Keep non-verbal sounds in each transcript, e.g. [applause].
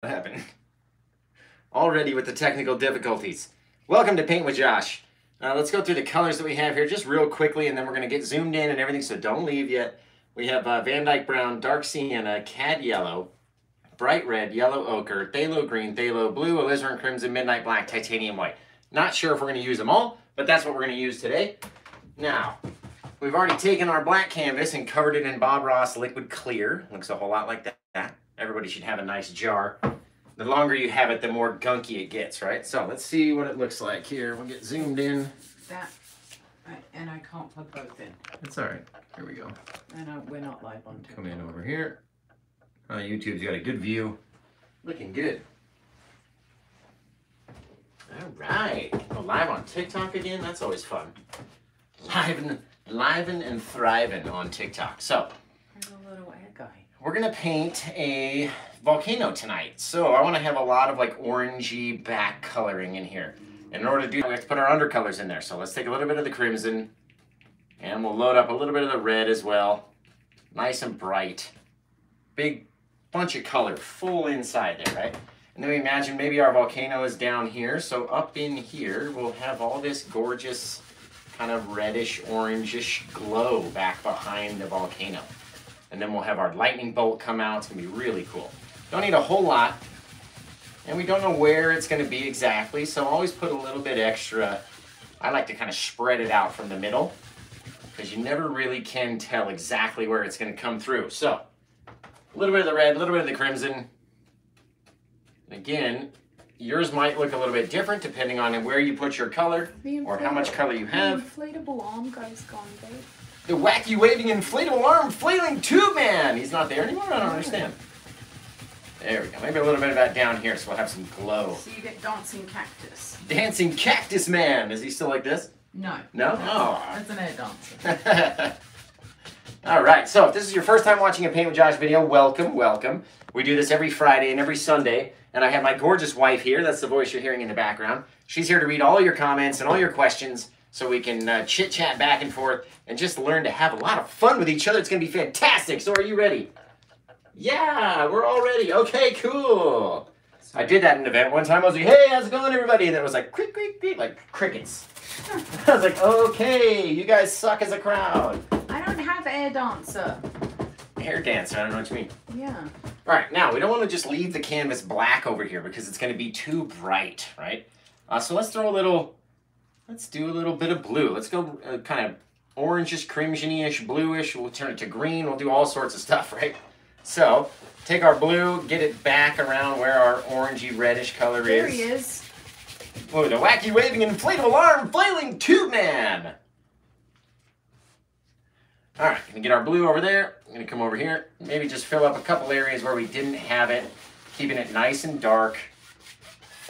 What happened? Already with the technical difficulties. Welcome to Paint with Josh. Uh, let's go through the colors that we have here just real quickly and then we're going to get zoomed in and everything, so don't leave yet. We have uh, Van Dyke Brown, Dark Sienna, Cad Yellow, Bright Red, Yellow Ochre, Phthalo Green, Phthalo Blue, Alizarin Crimson, Midnight Black, Titanium White. Not sure if we're going to use them all, but that's what we're going to use today. Now, we've already taken our black canvas and covered it in Bob Ross Liquid Clear. Looks a whole lot like that. Everybody should have a nice jar. The longer you have it, the more gunky it gets, right? So let's see what it looks like here. We'll get zoomed in. That, and I can't plug both in. It's all right. Here we go. And uh, we're not live on TikTok. Come in over here. Oh, YouTube's got a good view. Looking good. All right. Oh, live on TikTok again? That's always fun. Live and, live and thriving on TikTok. So, we're gonna paint a volcano tonight. So I wanna have a lot of like orangey back coloring in here. In order to do that, we have to put our undercolors in there. So let's take a little bit of the crimson and we'll load up a little bit of the red as well. Nice and bright. Big bunch of color, full inside there, right? And then we imagine maybe our volcano is down here. So up in here, we'll have all this gorgeous kind of reddish, orangish glow back behind the volcano. And then we'll have our lightning bolt come out. It's gonna be really cool. Don't need a whole lot. And we don't know where it's gonna be exactly, so always put a little bit extra. I like to kind of spread it out from the middle because you never really can tell exactly where it's gonna come through. So, a little bit of the red, a little bit of the crimson. And again, yours might look a little bit different depending on where you put your color or how much color you have. The inflatable arm guy's gone, babe. The wacky waving inflatable arm flailing tube man. He's not there anymore. I don't understand. There we go. Maybe a little bit of that down here, so we'll have some glow. So you get dancing cactus. Dancing cactus man. Is he still like this? No. No. That's, Oh. that's an air dancer. [laughs] All right. So if this is your first time watching a Paint with Josh video, welcome, welcome. We do this every Friday and every Sunday, and I have my gorgeous wife here. That's the voice you're hearing in the background. She's here to read all your comments and all your questions, so we can uh, chit chat back and forth and just learn to have a lot of fun with each other. It's gonna be fantastic. So are you ready? Yeah, we're all ready. Okay, cool. I did that in an event one time. I was like, "Hey, how's it going, everybody?" And then it was like, "Crick, crick, crick," like crickets. [laughs] I was like, "Okay, you guys suck as a crowd." I don't have air dancer. Hair dancer. I don't know what you mean. Yeah. All right, now we don't want to just leave the canvas black over here because it's going to be too bright, right? Uh, so let's throw a little. Let's do a little bit of blue. Let's go uh, kind of orangish, crimsony-ish, bluish. We'll turn it to green. We'll do all sorts of stuff, [laughs] right? So take our blue, get it back around where our orangey reddish color There is. he is. Oh, the wacky waving inflatable arm flailing tube man. All right, gonna get our blue over there. I'm gonna come over here. Maybe just fill up a couple areas where we didn't have it, keeping it nice and dark.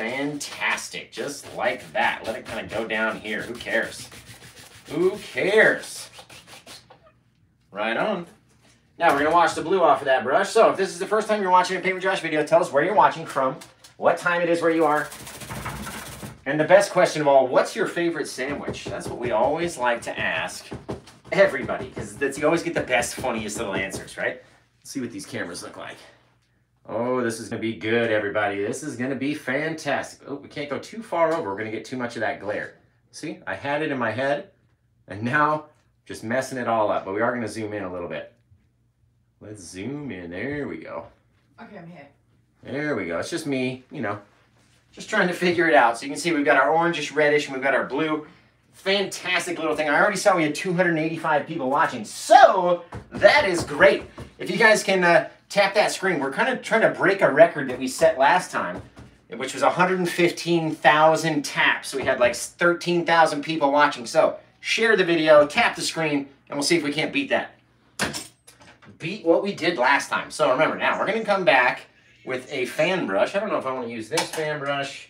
Fantastic, just like that. Let it kind of go down here. Who cares? Who cares? Right on. Now we're gonna wash the blue off of that brush. So if this is the first time you're watching a with Josh video, tell us where you're watching from, what time it is where you are, and the best question of all, what's your favorite sandwich? That's what we always like to ask everybody, because you always get the best, funniest little answers, right? Let's see what these cameras look like. Oh, this is gonna be good, everybody. This is gonna be fantastic. Oh, we can't go too far over. We're gonna get too much of that glare. See, I had it in my head, and now just messing it all up. But we are gonna zoom in a little bit. Let's zoom in. There we go. Okay, I'm here. There we go. It's just me, you know, just trying to figure it out. So you can see we've got our orangish reddish and we've got our blue. Fantastic little thing. I already saw we had 285 people watching. So that is great. If you guys can uh, tap that screen, we're kind of trying to break a record that we set last time, which was 115,000 taps. We had like 13,000 people watching. So share the video, tap the screen, and we'll see if we can't beat that beat what we did last time. So remember, now we're gonna come back with a fan brush. I don't know if I want to use this fan brush.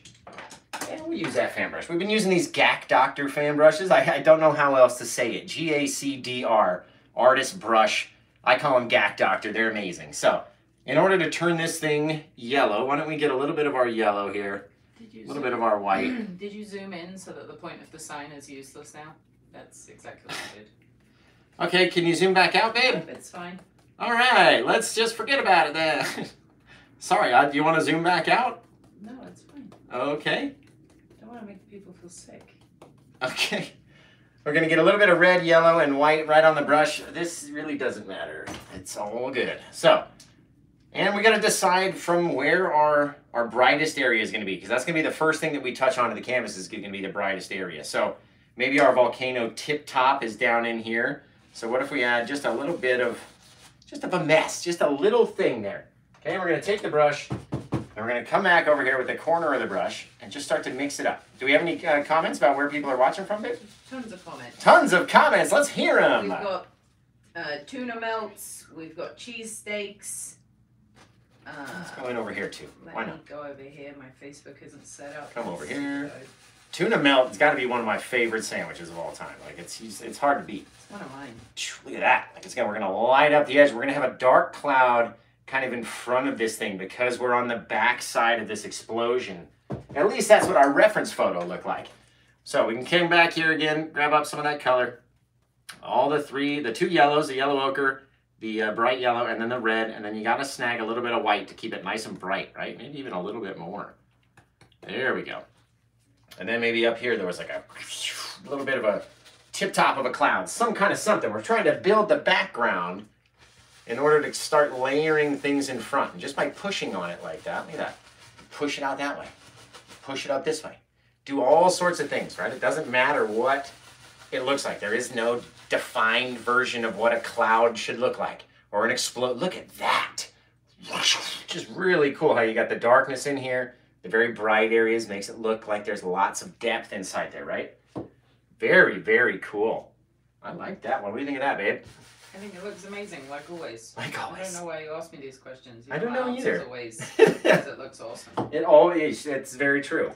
Yeah, we'll use that fan brush. We've been using these GAC Doctor fan brushes. I, I don't know how else to say it. G-A-C-D-R, artist brush. I call them GAC Doctor. They're amazing. So in order to turn this thing yellow, why don't we get a little bit of our yellow here, a little bit of our white. [clears throat] Did you zoom in so that the point of the sign is useless now? That's exactly what I did. Okay, can you zoom back out, babe? It's fine. All right, let's just forget about it then. [laughs] Sorry, uh, do you want to zoom back out? No, it's fine. Okay. Don't want to make people feel sick. Okay. We're gonna get a little bit of red, yellow, and white right on the brush. This really doesn't matter. It's all good. So, and we gotta decide from where our, our brightest area is gonna be, because that's gonna be the first thing that we touch onto the canvas is gonna be the brightest area. So maybe our volcano tip top is down in here. So what if we add just a little bit of, just of a mess, just a little thing there. Okay, we're gonna take the brush, and we're gonna come back over here with the corner of the brush and just start to mix it up. Do we have any uh, comments about where people are watching from, babe? Tons of comments. Tons of comments. Let's hear them. We've got uh, tuna melts. We've got cheese steaks. Uh, Let's go in over here too. let Why me not? go over here. My Facebook isn't set up. Come over here. Tuna melt It's got to be one of my favorite sandwiches of all time. Like it's it's hard to beat. It's one of mine. Look at that. Like it's gonna we're gonna light up the edge. We're gonna have a dark cloud kind of in front of this thing because we're on the back side of this explosion. At least that's what our reference photo looked like. So we can come back here again, grab up some of that color. All the three, the two yellows, the yellow ochre, the uh, bright yellow, and then the red, and then you gotta snag a little bit of white to keep it nice and bright, right? Maybe even a little bit more. There we go. And then maybe up here there was like a little bit of a tip top of a cloud, some kind of something. We're trying to build the background in order to start layering things in front. And just by pushing on it like that, look at that. Push it out that way. Push it up this way. Do all sorts of things, right? It doesn't matter what it looks like. There is no defined version of what a cloud should look like or an explode. Look at that. Just really cool how you got the darkness in here. The very bright areas makes it look like there's lots of depth inside there, right? Very, very cool. I like that one. What do you think of that, babe? I think it looks amazing, like always. Like I don't know why you ask me these questions. I don't My know answer's either. Always [laughs] it looks awesome. It always, it's very true.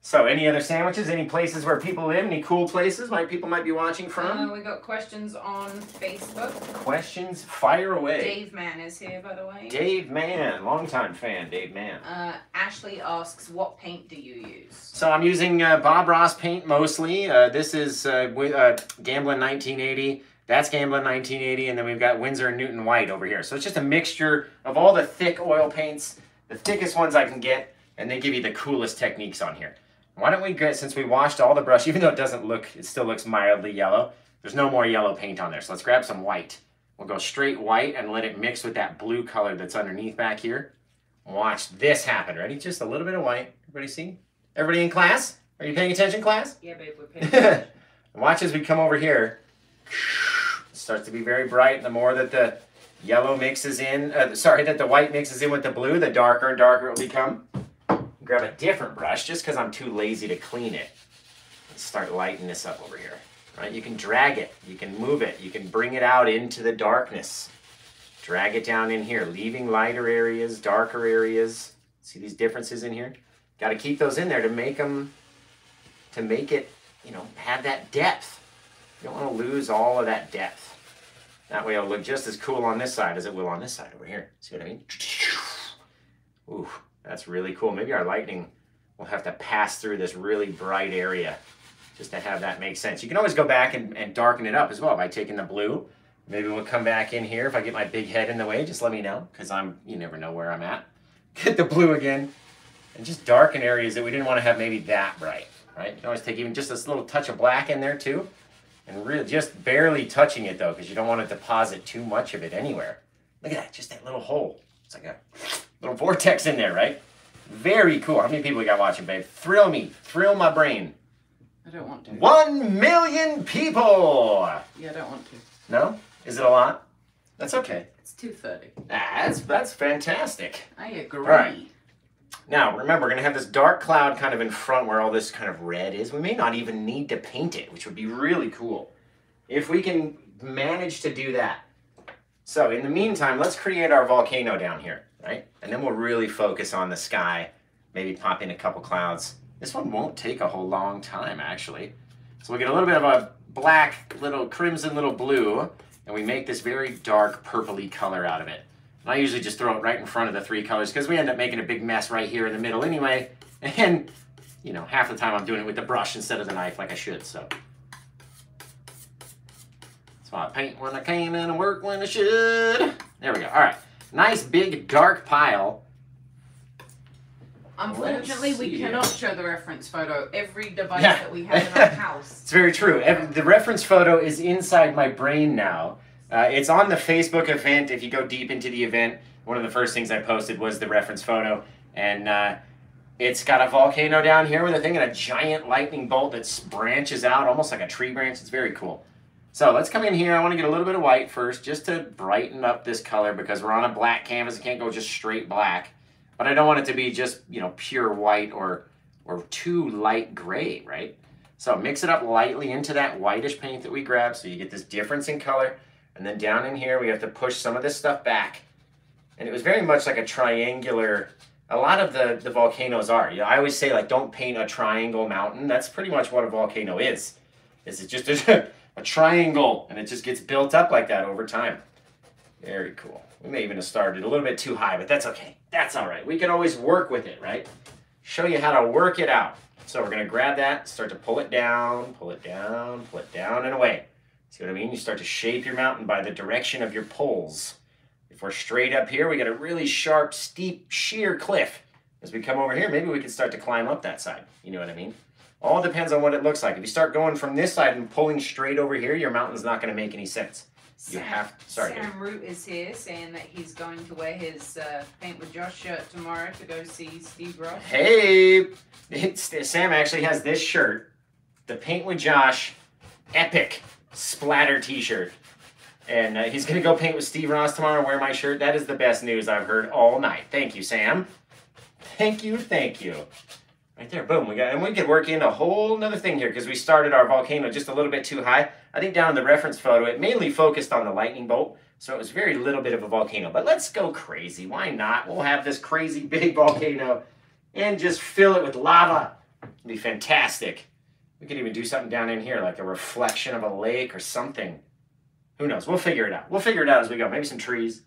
So, any other sandwiches? Any places where people live? Any cool places might people might be watching Uh, from? we got questions on Facebook. Questions? Fire away. Dave Mann is here, by the way. Dave Mann, longtime fan, Dave Mann. Uh, Ashley asks, "What paint do you use?" So I'm using uh, Bob Ross paint mostly. Uh, this is uh, wi- uh, Gamblin 1980. That's Gamblin 1980, and then we've got Winsor and Newton White over here. So it's just a mixture of all the thick oil paints, the thickest ones I can get, and they give you the coolest techniques on here. Why don't we get, since we washed all the brush, even though it doesn't look, it still looks mildly yellow, there's no more yellow paint on there. So let's grab some white. We'll go straight white and let it mix with that blue color that's underneath back here. Watch this happen. Ready? Just a little bit of white. Everybody see? Everybody in class? Are you paying attention, class? Yeah, babe, we're [laughs] painting. Watch as we come over here. Starts to be very bright. The more that the yellow mixes in, uh, sorry, that the white mixes in with the blue, the darker and darker it will become. Grab a different brush just because I'm too lazy to clean it. Let's start lighting this up over here. Right? You can drag it, you can move it, you can bring it out into the darkness. Drag it down in here, leaving lighter areas, darker areas. See these differences in here? Got to keep those in there to make them, to make it, you know, have that depth. You don't want to lose all of that depth. That way it'll look just as cool on this side as it will on this side over here. See what I mean? Ooh, that's really cool. Maybe our lightning will have to pass through this really bright area just to have that make sense. You can always go back and, and darken it up as well by taking the blue. Maybe we'll come back in here if I get my big head in the way. Just let me know because I'm you never know where I'm at. [laughs] Get the blue again and just darken areas that we didn't want to have maybe that bright. Right? You can always take even just this little touch of black in there too, and really just barely touching it though because you don't want to deposit too much of it anywhere. Look at that, just that little hole. It's like a little vortex in there, right? Very cool. How many people we got watching, babe? Thrill me, thrill my brain. I don't want to. One million people. Yeah, I don't want to. No? Is it a lot? That's okay. It's two thirty. Ah, That's that's fantastic. I agree. Right. Now, remember, we're going to have this dark cloud kind of in front where all this kind of red is. We may not even need to paint it, which would be really cool. If we can manage to do that. So, in the meantime, let's create our volcano down here, right? And then we'll really focus on the sky, maybe pop in a couple clouds. This one won't take a whole long time, actually. So we'll get a little bit of a black, little crimson, little blue, and we make this very dark purpley color out of it. And I usually just throw it right in front of the three colors because we end up making a big mess right here in the middle anyway. [laughs] And, you know, half the time I'm doing it with the brush instead of the knife like I should, so. So I paint when I can and I work when I should. There we go. All right. Nice big dark pile. Unfortunately, we cannot show the reference photo. Every device Yeah. that we have in our [laughs] house. It's very true. Ev- The reference photo is inside my brain now. Uh, it's on the Facebook event. If you go deep into the event, one of the first things I posted was the reference photo, and uh, it's got a volcano down here with a thing and a giant lightning bolt that branches out almost like a tree branch. It's very cool. So let's come in here. I want to get a little bit of white first, just to brighten up this color because we're on a black canvas. I can't go just straight black, but I don't want it to be just you know pure white or or too light gray, right? So mix it up lightly into that whitish paint that we grabbed so you get this difference in color. And then down in here, we have to push some of this stuff back. And it was very much like a triangular, a lot of the, the volcanoes are. You know, I always say like, don't paint a triangle mountain. That's pretty much what a volcano is. Is it just [laughs] a, a triangle and it just gets built up like that over time. Very cool. We may even have started a little bit too high, but that's okay. That's all right. We can always work with it, right? Show you how to work it out. So we're gonna grab that, start to pull it down, pull it down, pull it down and away. See what I mean? You start to shape your mountain by the direction of your poles. If we're straight up here, we got a really sharp, steep, sheer cliff. As we come over here, maybe we can start to climb up that side. You know what I mean? All depends on what it looks like. If you start going from this side and pulling straight over here, your mountain's not gonna make any sense. You Sam, have- sorry, Sam Root is here saying that he's going to wear his uh, Paint with Josh shirt tomorrow to go see Steve Ross. Hey, it's, [laughs] Sam actually has this shirt, the Paint with Josh Epic Splatter T-shirt, and uh, he's gonna go paint with Steve Ross tomorrow. and Wear my shirt. That is the best news I've heard all night. Thank you, Sam. Thank you, thank you. Right there, boom. We got, and we could work in a whole nother thing here because we started our volcano just a little bit too high. I think down in the reference photo, it mainly focused on the lightning bolt, so it was very little bit of a volcano. But let's go crazy. Why not? We'll have this crazy big [laughs] volcano and just fill it with lava. It'd be fantastic. We could even do something down in here, like a reflection of a lake or something. Who knows? We'll figure it out. We'll figure it out as we go. Maybe some trees.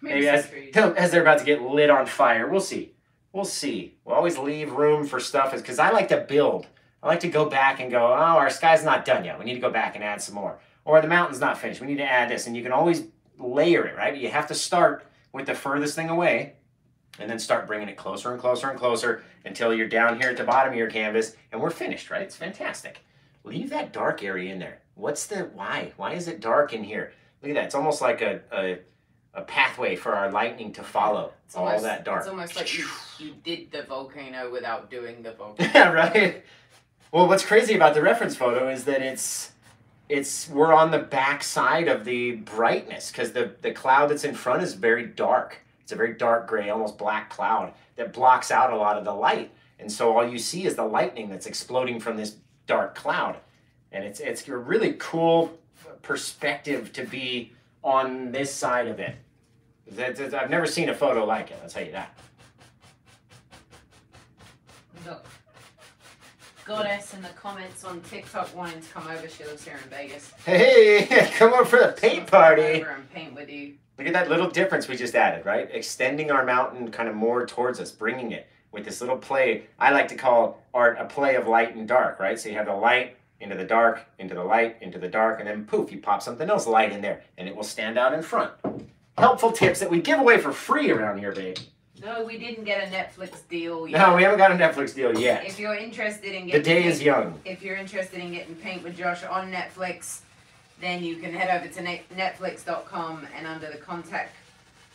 Maybe, Maybe some as, trees. [laughs] as they're about to get lit on fire. We'll see. We'll see. We'll always leave room for stuff because I like to build. I like to go back and go, oh, our sky's not done yet. We need to go back and add some more. Or the mountain's not finished. We need to add this. And you can always layer it, right? But you have to start with the furthest thing away and then start bringing it closer and closer and closer until you're down here at the bottom of your canvas and we're finished, right? It's fantastic. Leave that dark area in there. What's the, why? Why is it dark in here? Look at that. It's almost like a, a, a pathway for our lightning to follow. It's all almost, that dark. It's almost like you, you did the volcano without doing the volcano. [laughs] Yeah, right. Well, what's crazy about the reference photo is that it's it's we're on the back side of the brightness because the the cloud that's in front is very dark. It's a very dark gray, almost black cloud that blocks out a lot of the light, and so all you see is the lightning that's exploding from this dark cloud, and it's it's a really cool perspective to be on this side of it. That- that- I've never seen a photo like it. I'll tell you that. Look. Goddess in the comments on TikTok wanting to come over. She lives here in Vegas. Hey, [laughs] come over for the paint Come party. Over and paint with you. Look at that little difference we just added, right? Extending our mountain kind of more towards us, bringing it with this little play. I like to call art a play of light and dark, right? So you have the light into the dark, into the light, into the dark, and then poof, you pop something else light in there, and it will stand out in front. Helpful tips that we give away for free around here, babe. No, we didn't get a Netflix deal yet. No, we haven't got a Netflix deal yet. If you're interested in The day paint, is young. if you're interested in getting Paint with Josh on Netflix, then you can head over to netflix.com and under the contact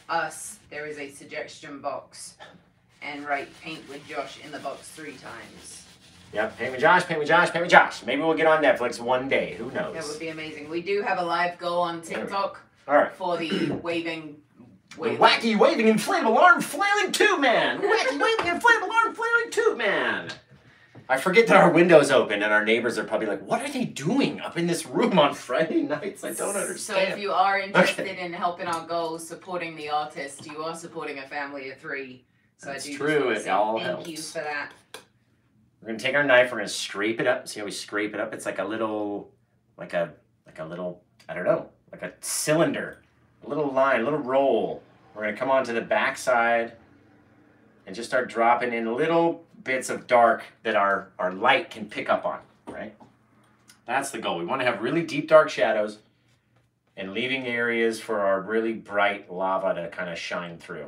us, there is a suggestion box and write Paint with Josh in the box three times. Yep, paint with Josh, paint with Josh, paint with Josh. Maybe we'll get on Netflix one day. Who knows? That would be amazing. We do have a live goal on There we go. TikTok All right. for the [clears throat] waving. The wacky waving inflatable arm flailing tube man. Wacky waving inflatable arm flailing tube man. I forget that our window's open and our neighbors are probably like, "What are they doing up in this room on Friday nights?" I don't understand. So if you are interested in helping our goals, supporting the artist, you are supporting a family of three. So That's I do true, it to say all thank you for that. We're gonna take our knife. We're gonna scrape it up. See how we scrape it up? It's like a little, like a, like a little, I don't know, like a cylinder, a little line, a little roll. We're gonna come onto the back side and just start dropping in a little bits of dark that our our light can pick up on. Right. That's the goal. We want to have really deep dark shadows, and leaving areas for our really bright lava to kind of shine through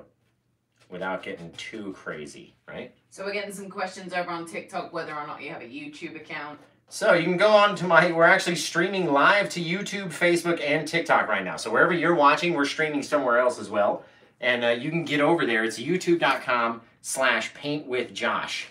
without getting too crazy, right? So we're getting some questions over on TikTok whether or not you have a YouTube account. So you can go on to my, we're actually streaming live to YouTube, Facebook, and TikTok right now. So wherever you're watching, we're streaming somewhere else as well. And uh, you can get over there. It's youtube.com slash paint with Josh.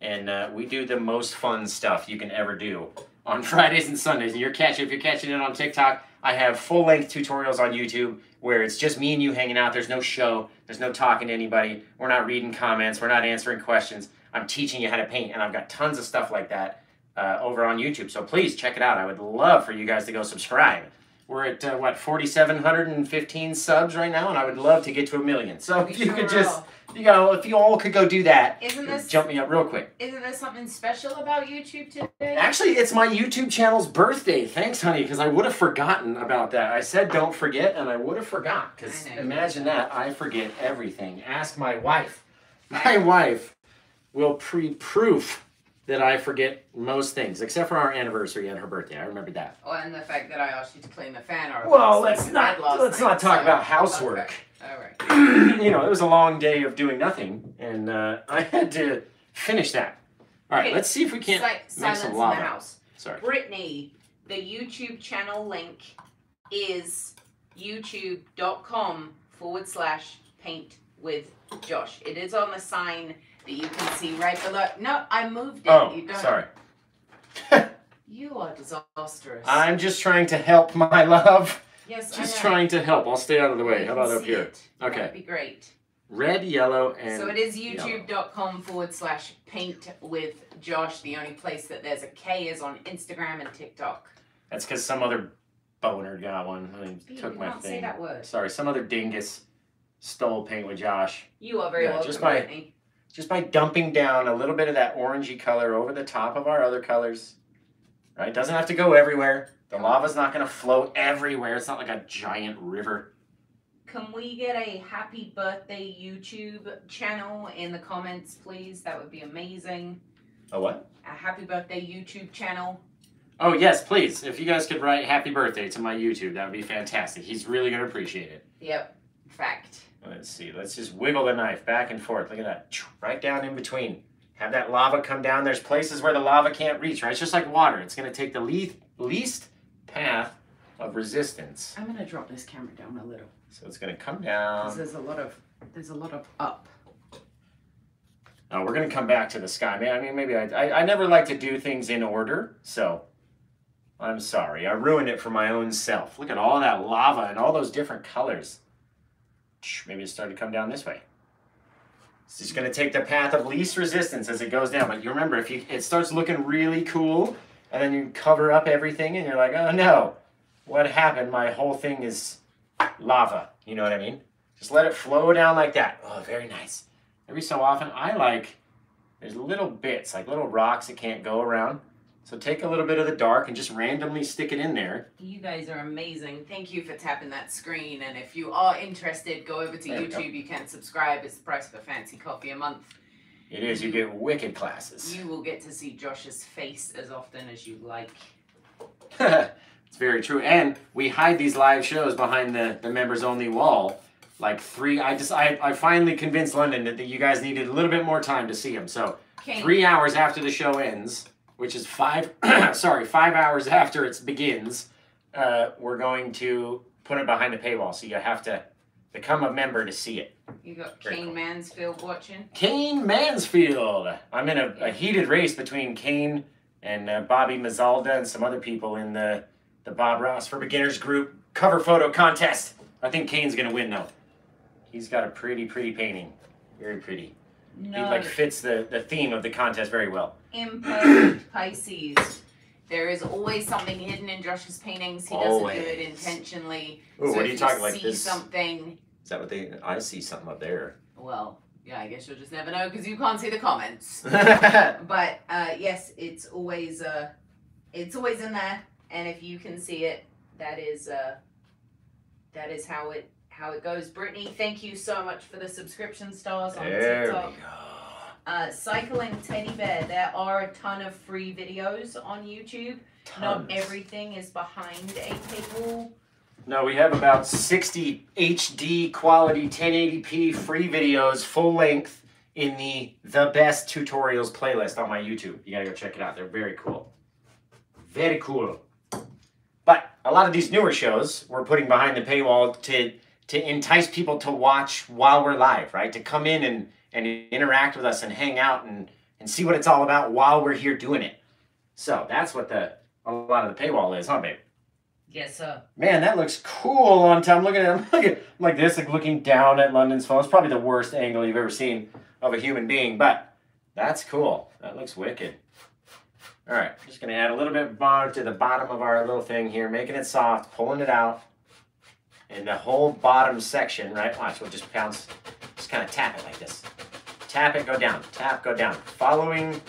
And uh, we do the most fun stuff you can ever do on [laughs] Fridays and Sundays. And you're catching, if you're catching it on TikTok, I have full length tutorials on YouTube where it's just me and you hanging out. There's no show, there's no talking to anybody. We're not reading comments, we're not answering questions. I'm teaching you how to paint, and I've got tons of stuff like that uh, over on YouTube. So please check it out. I would love for you guys to go subscribe. We're at uh, what 4,715 subs right now, and I would love to get to a million. So if you Sure could just, you know, if you all could go do that, Isn't this jump me up real quick. isn't there something special about YouTube today? Actually, it's my YouTube channel's birthday. Thanks, honey, because I would have forgotten about that. I said don't forget, and I would have forgot. Because imagine that I forget everything. Ask my wife. [laughs] My wife will pre-proof that I forget most things, except for our anniversary and her birthday. I remember that. Oh, and the fact that I asked you to clean the fan or Well, let's not let's night, not talk so- about housework. Okay. All right. [clears throat] you know, it was a long day of doing nothing, and uh, I had to finish that. All right, Okay, let's see if we can't Si- make silence some in the house. Sorry. Brittany, the YouTube channel link is youtube.com forward slash paint with Josh. It is on the sign that you can see right below. No, I moved it. Oh, you don't. sorry. [laughs] You are disastrous. I'm just trying to help my love. yes, Just I trying to help. I'll stay out of the way. You How about up here? it. Okay. That'd be great. Red, yellow, and so it is youtube.com forward slash paint with Josh. The only place that there's a K is on Instagram and TikTok. That's because some other boner got one. He You took my thing. that word. Sorry, some other dingus stole paint with Josh. You are very Yeah, welcome, just by- Brittany. Just by dumping down a little bit of that orangey color over the top of our other colors. Right? Doesn't have to go everywhere. The lava's not going to flow everywhere. It's not like a giant river. Can we get a happy birthday YouTube channel in the comments, please? That would be amazing. A what? A happy birthday YouTube channel. Oh, yes, please. If you guys could write happy birthday to my YouTube, that would be fantastic. He's really going to appreciate it. Yep. Fact. Let's see. Let's just wiggle the knife back and forth. Look at that. Right down in between. Have that lava come down. There's places where the lava can't reach, right? It's just like water. It's going to take the least, least path of resistance. I'm gonna drop this camera down a little So it's going to come because down. there's a lot of there's a lot of up. Oh, we're going to come back to the sky. Man, I mean, maybe I, I, I never like to do things in order, so I'm sorry. I ruined it for my own self. Look at all that lava and all those different colors. Maybe it started to come down this way. It's just going to take the path of least resistance as it goes down. But you remember, if you it starts looking really cool, and then you cover up everything, and you're like, oh no, what happened? My whole thing is lava. You know what I mean? Just let it flow down like that. Oh, very nice. Every so often, I like, there's little bits, like little rocks that can't go around. So take a little bit of the dark and just randomly stick it in there. You guys are amazing. Thank you for tapping that screen. And if you are interested, go over to There. YouTube. You can subscribe. It's the price of a fancy coffee a month. It is, you get wicked classes. You will get to see Josh's face as often as you like. [laughs] it's very true. And we hide these live shows behind the, the members only wall. Like three, I just, I, I finally convinced London that, that you guys needed a little bit more time to see him. So Kane, three hours after the show ends, which is five, [clears throat] sorry, five hours [laughs] after it begins, uh, we're going to put it behind the paywall. So you have to become a member to see it. you got Very Kane cool. Mansfield watching. Kane Mansfield. I'm in a, a heated race between Kane and uh, Bobby Mazzalda and some other people in the, the Bob Ross for Beginners group cover photo contest. I think Kane's going to win, though. He's got a pretty, pretty painting. Very pretty. No. He like fits the, the theme of the contest very well. Imperfect Pisces. There is always something hidden in Josh's paintings. He doesn't do it intentionally. Ooh, so what are you talking like see this? something, Is that what they? I see something up there. well, yeah, I guess you'll just never know because you can't see the comments. [laughs] But uh, yes, it's always uh, it's always in there, and if you can see it, that is uh, that is how it how it goes. Brittany, thank you so much for the subscription stars on There we go. Uh, cycling teddy bear. There are a ton of free videos on YouTube. Not everything is behind a paywall. No, we have about 60 HD quality 1080p free videos, full length, in the The Best Tutorials playlist on my YouTube. You gotta go check it out. They're very cool. Very cool. But a lot of these newer shows we're putting behind the paywall to to entice people to watch while we're live, right? To come in and, and interact with us and hang out and, and see what it's all about while we're here doing it. So that's what the a lot of the paywall is, huh, babe? Yes, sir. Man, that looks cool on time. I'm looking at I'm [laughs] looking like this, like looking down at London's phone. It's probably the worst angle you've ever seen of a human being, but that's cool. That looks wicked. All right, just gonna add a little bit more to the bottom of our little thing here, making it soft, pulling it out. And the whole bottom section, right? Watch, we'll just pounce, kind of tap it like this. Tap it, go down, tap, go down. Following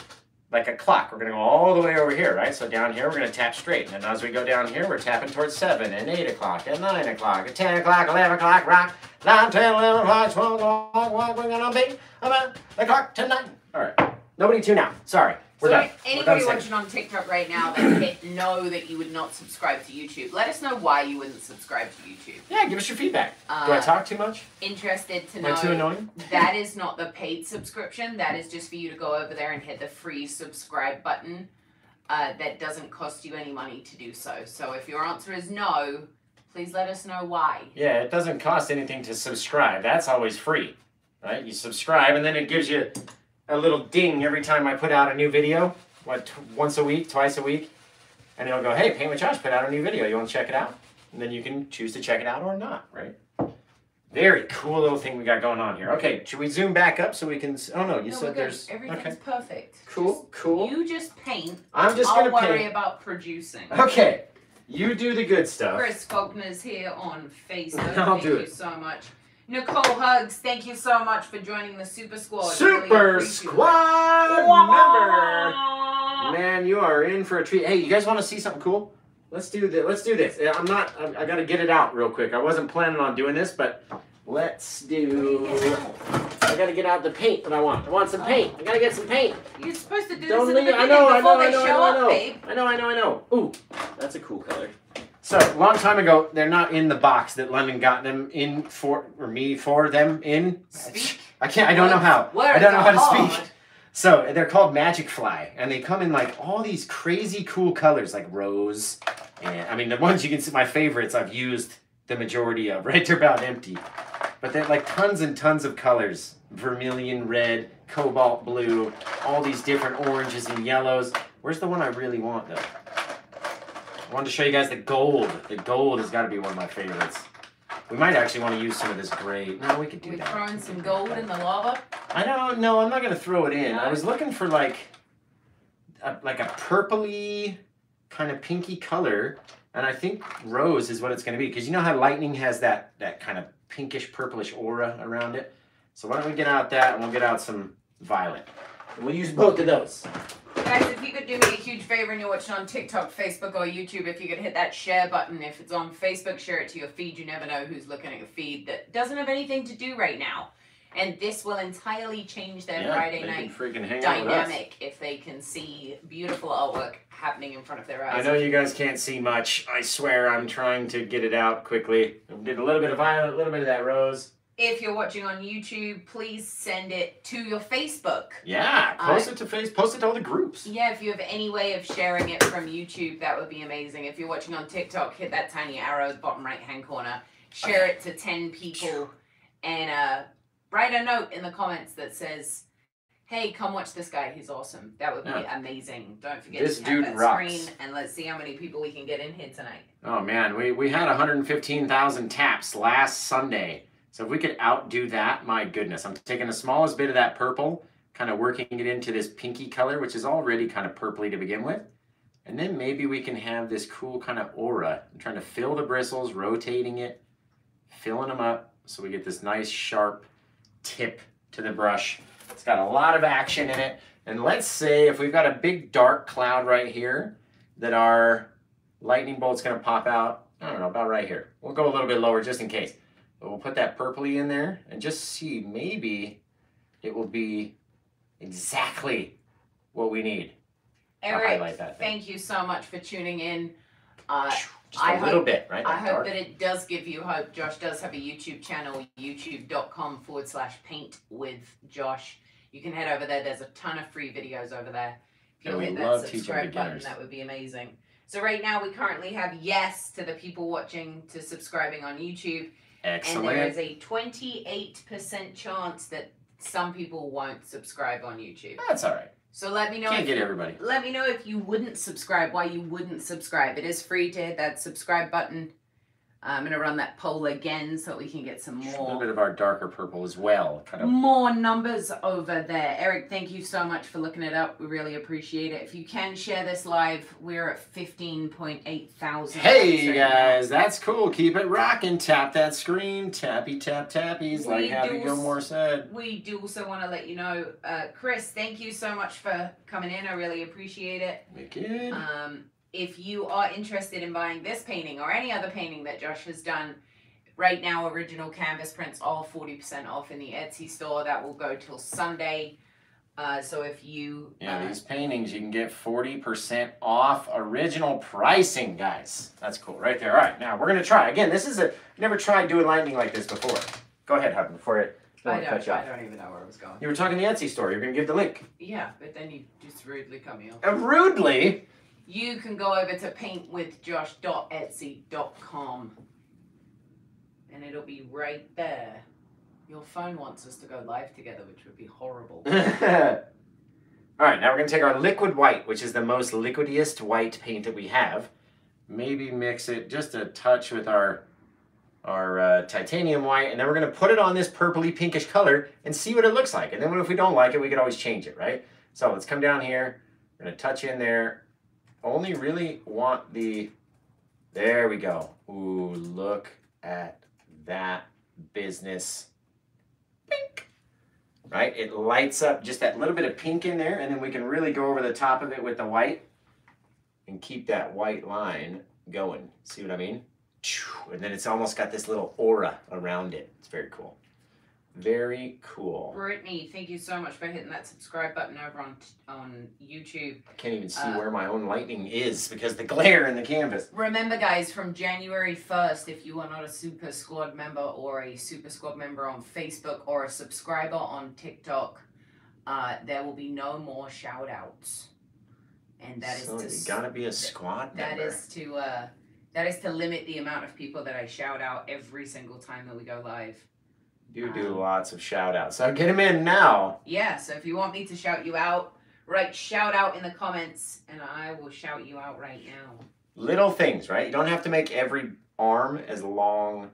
like a clock. We're going to go all the way over here, right? So down here, we're going to tap straight. And then as we go down here, we're tapping towards 7 and 8 o'clock and 9 o'clock and 10 o'clock, 11 o'clock, rock, 9, 10, 11 o'clock, 12 o'clock, what we're to be about the clock tonight. All right. Nobody tune out. Sorry. We're so done. anybody we're done watching on TikTok right now that hit know that you would not subscribe to YouTube, let us know why you wouldn't subscribe to YouTube. Yeah, give us your feedback. Do I Uh, talk too much? Interested to Am I too know annoying? that is not the paid subscription. That is just for you to go over there and hit the free subscribe button. Uh, that doesn't cost you any money to do so. So if your answer is no, please let us know why. Yeah, it doesn't cost anything to subscribe. That's always free, right? You subscribe, and then it gives you a little ding every time I put out a new video. What, t- once a week, twice a week, and it'll go, "Hey, Paint with Josh put out a new video. You want to check it out?" And then you can choose to check it out or not, right? Very cool little thing we got going on here. Okay, should we zoom back up so we can? Oh no, you No, said there's. everything's Okay, perfect. cool, Just- cool. You just paint. I'm just I'll gonna worry paint. about producing. Okay, you do the good stuff. Chris Faulkner's here on Facebook. [laughs] I'll thank do you it. so much. Nicole Hugs, thank you so much for joining the Super Squad. Super appreciate it. Squad member. Man, you are in for a treat. Hey, you guys want to see something cool? Let's do this. Let's do this. I'm not. I, I got to get it out real quick. I wasn't planning on doing this, but let's do. I got to get out the paint that I want. I want some paint. I got to get some paint. You're supposed to do Don't this in the leave. I beginning know. I before know. I they know. I show know. I up, know. babe. I know. I know. I know. Ooh, that's a cool color. So a long time ago, they're not in the box that London got them in for, or me for them in. Speak. I can't. I don't know how. Words I don't know how to speak. So they're called Magic Fly, and they come in like all these crazy cool colors, like rose, and I mean the ones you can see. My favorites I've used the majority of. [laughs] Right, they're about empty, but they're like tons and tons of colors: vermilion, red, cobalt blue, all these different oranges and yellows. Where's the one I really want though? I wanted to show you guys the gold. The gold has got to be one of my favorites. We might actually want to use some of this gray. No, we could do We're that. throwing some gold in the lava. I don't know. I'm not gonna throw it in. I was looking for like, a, like a purpley, kind of pinky color, and I think rose is what it's gonna be. Cause you know how lightning has that that kind of pinkish purplish aura around it. So why don't we get out that and we'll get out some violet. And we'll use both of those. Guys, if you could do me a huge favor and you're watching on TikTok, Facebook, or YouTube, if you could hit that share button. If it's on Facebook, share it to your feed. You never know who's looking at your feed that doesn't have anything to do right now. And this will entirely change their Friday night can freaking hang out with us. dynamic if they can see beautiful artwork happening in front of their eyes. I know you guys can't see much. I swear I'm trying to get it out quickly. Did a little bit of violet, a little bit of that rose. If you're watching on YouTube, please send it to your Facebook. Yeah, post I- it to face, post it to all the groups. Yeah, if you have any way of sharing it from YouTube, that would be amazing. If you're watching on TikTok, hit that tiny arrow at the bottom right hand corner. Share it to 10 people and uh, write a note in the comments that says, Hey, come watch this guy. He's awesome. That would be Yeah. amazing. Don't forget This to tap dude that rocks. screen and let's see how many people we can get in here tonight. Oh man, we, we had 115,000 taps last Sunday. So if we could outdo that, my goodness. I'm taking the smallest bit of that purple, kind of working it into this pinky color, which is already kind of purpley to begin with. And then maybe we can have this cool kind of aura. I'm trying to fill the bristles, rotating it, filling them up so we get this nice sharp tip to the brush. It's got a lot of action in it. And let's say if we've got a big dark cloud right here that our lightning bolt's gonna pop out, I don't know, about right here. We'll go a little bit lower just in case. But we'll put that purpley in there and just see maybe it will be exactly what we need. Eric, highlight that thing. thank you so much for tuning in. Uh, Just a I little hope- bit, right? I hope dark. that it does give you hope. Josh does have a YouTube channel, youtube.com forward slash paint with Josh. You can head over there. There's a ton of free videos over there. If we hit love that subscribe button, that would be amazing. So right now we currently have yes to the people watching to subscribing on YouTube. And there is a 28% chance that some people won't subscribe on YouTube. That's all right. So let me know Can't if get everybody. let me know if you wouldn't subscribe, why you wouldn't subscribe. It is free to hit that subscribe button. I'm gonna run that poll again so we can get some more. A little bit of our darker purple as well. Kind of. more numbers over there. Eric, thank you so much for looking it up. We really appreciate it. If you can share this live, we're at 15.8 thousand. Hey guys, that's cool. Keep it rocking. Tap that screen. Tappy tap tappies, like Happy Gilmore said. We do also want to let you know, uh, Chris, thank you so much for coming in. I really appreciate it. Wicked. Um, if you are interested in buying this painting or any other painting that Josh has done, right now original canvas prints all 40% off in the Etsy store. That will go till Sunday. Uh, so if you Yeah, uh, these paintings you can get 40% off original pricing, guys. That's cool right there. All right, now we're going to try. Again, this is a, never tried doing lightning like this before. Go ahead, Hub, before it, I don't cut you I off. don't even know where I was going. You were talking the Etsy store. You're going to give the link. Yeah, but then you just rudely cut me off. Uh, rudely. You can go over to paintwithjosh.etsy.com and it'll be right there. Your phone wants us to go live together, which would be horrible. [laughs] All right, now we're going to take our liquid white, which is the most liquidiest white paint that we have. Maybe mix it just a touch with our our uh, titanium white, and then we're going to put it on this purpley pinkish color and see what it looks like. And then if we don't like it, we could always change it, right? So let's come down here. We're going to touch in there. Only really want the, there we go. Ooh, look at that business. Pink right? It lights up just that little bit of pink in there, and then we can really go over the top of it with the white and keep that white line going. See what I mean? And then it's almost got this little aura around it. It's very cool. Very cool. Brittany, thank you so much for hitting that subscribe button over on on YouTube. I can't even see Uh, where my own lightning is because the glare in the canvas. Remember, guys, from January 1st, if you are not a Super Squad member or a Super Squad member on Facebook or a subscriber on TikTok, uh, there will be no more shout outs. And that is so to you gotta be a squad that member. is to uh, that is to limit the amount of people that I shout out every single time that we go live. You do um, lots of shout outs. So get them in now. Yeah, so if you want me to shout you out, write shout out in the comments and I will shout you out right now. little things, right? You don't have to make every arm as long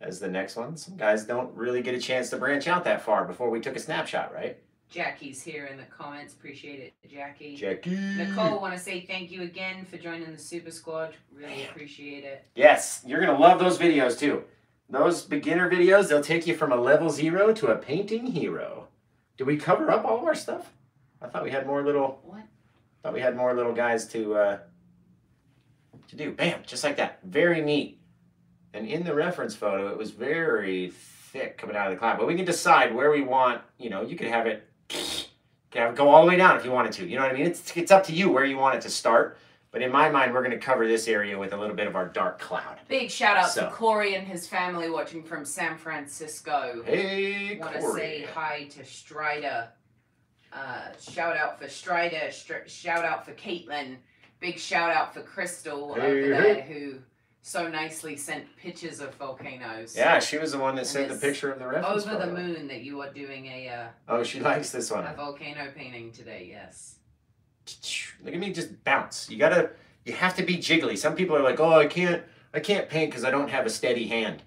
as the next one. Some guys don't really get a chance to branch out that far before we took a snapshot, right? Jackie's here in the comments. Appreciate it, Jackie. Jackie. Nicole, want to say thank you again for joining the Super Squad. Really appreciate it. Yes, you're gonna love those videos too. Those beginner videos, they'll take you from a level zero to a painting hero. Did we cover up all of our stuff? I thought we had more little. What? Thought we had more little guys to uh, to do. Bam, just like that. Very neat. And in the reference photo, it was very thick coming out of the cloud. But we can decide where we want. You know, you could have it. [sniffs] You could have it go all the way down if you wanted to. You know what I mean? It's it's up to you where you want it to start. But in my mind, we're going to cover this area with a little bit of our dark cloud. Big shout out So. to Corey and his family watching from San Francisco. Hey, Want to say hi to Strider. Uh, shout out for Strider. Str- shout out for Caitlin. Big shout out for Crystal Hey, over hey. there who so nicely sent pictures of volcanoes. Yeah, she was the one that And sent the picture of the reference Over the moon that you are doing a uh, Oh, she likes this one. a volcano painting today. Yes. Look at me just bounce. You gotta, you have to be jiggly. Some people are like, oh, I can't, I can't paint because I don't have a steady hand.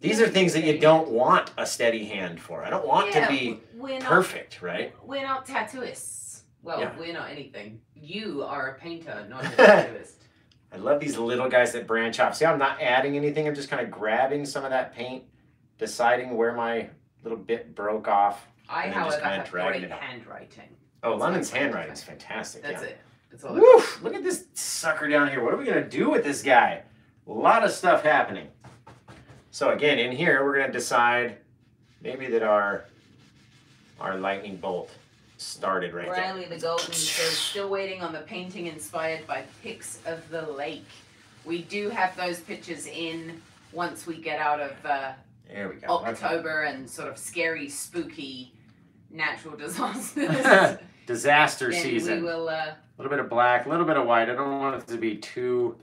These are things that you don't want a steady hand for. I don't want yeah, to be perfect, right? We're not tattooists. Well, Yeah. we're not anything. You are a painter, not a [laughs] tattooist. I love these little guys that branch off. See, I'm not adding anything. I'm just kind of grabbing some of that paint, deciding where my little bit broke off. I, however, have great handwriting. Oh, London's handwriting is fantastic. That's yeah. it. That's all. Woof! Look at this sucker down here. What are we gonna do with this guy? A lot of stuff happening. So again, in here, we're gonna decide maybe that our our lightning bolt started right there. Riley the Golden says, still waiting on the painting inspired by pics of the lake. We do have those pictures in once we get out of uh, There we go. Okay. October and sort of scary, spooky natural [laughs] disasters. [laughs] Disaster then season. we will uh, A little bit of black, a little bit of white. I don't want it to be too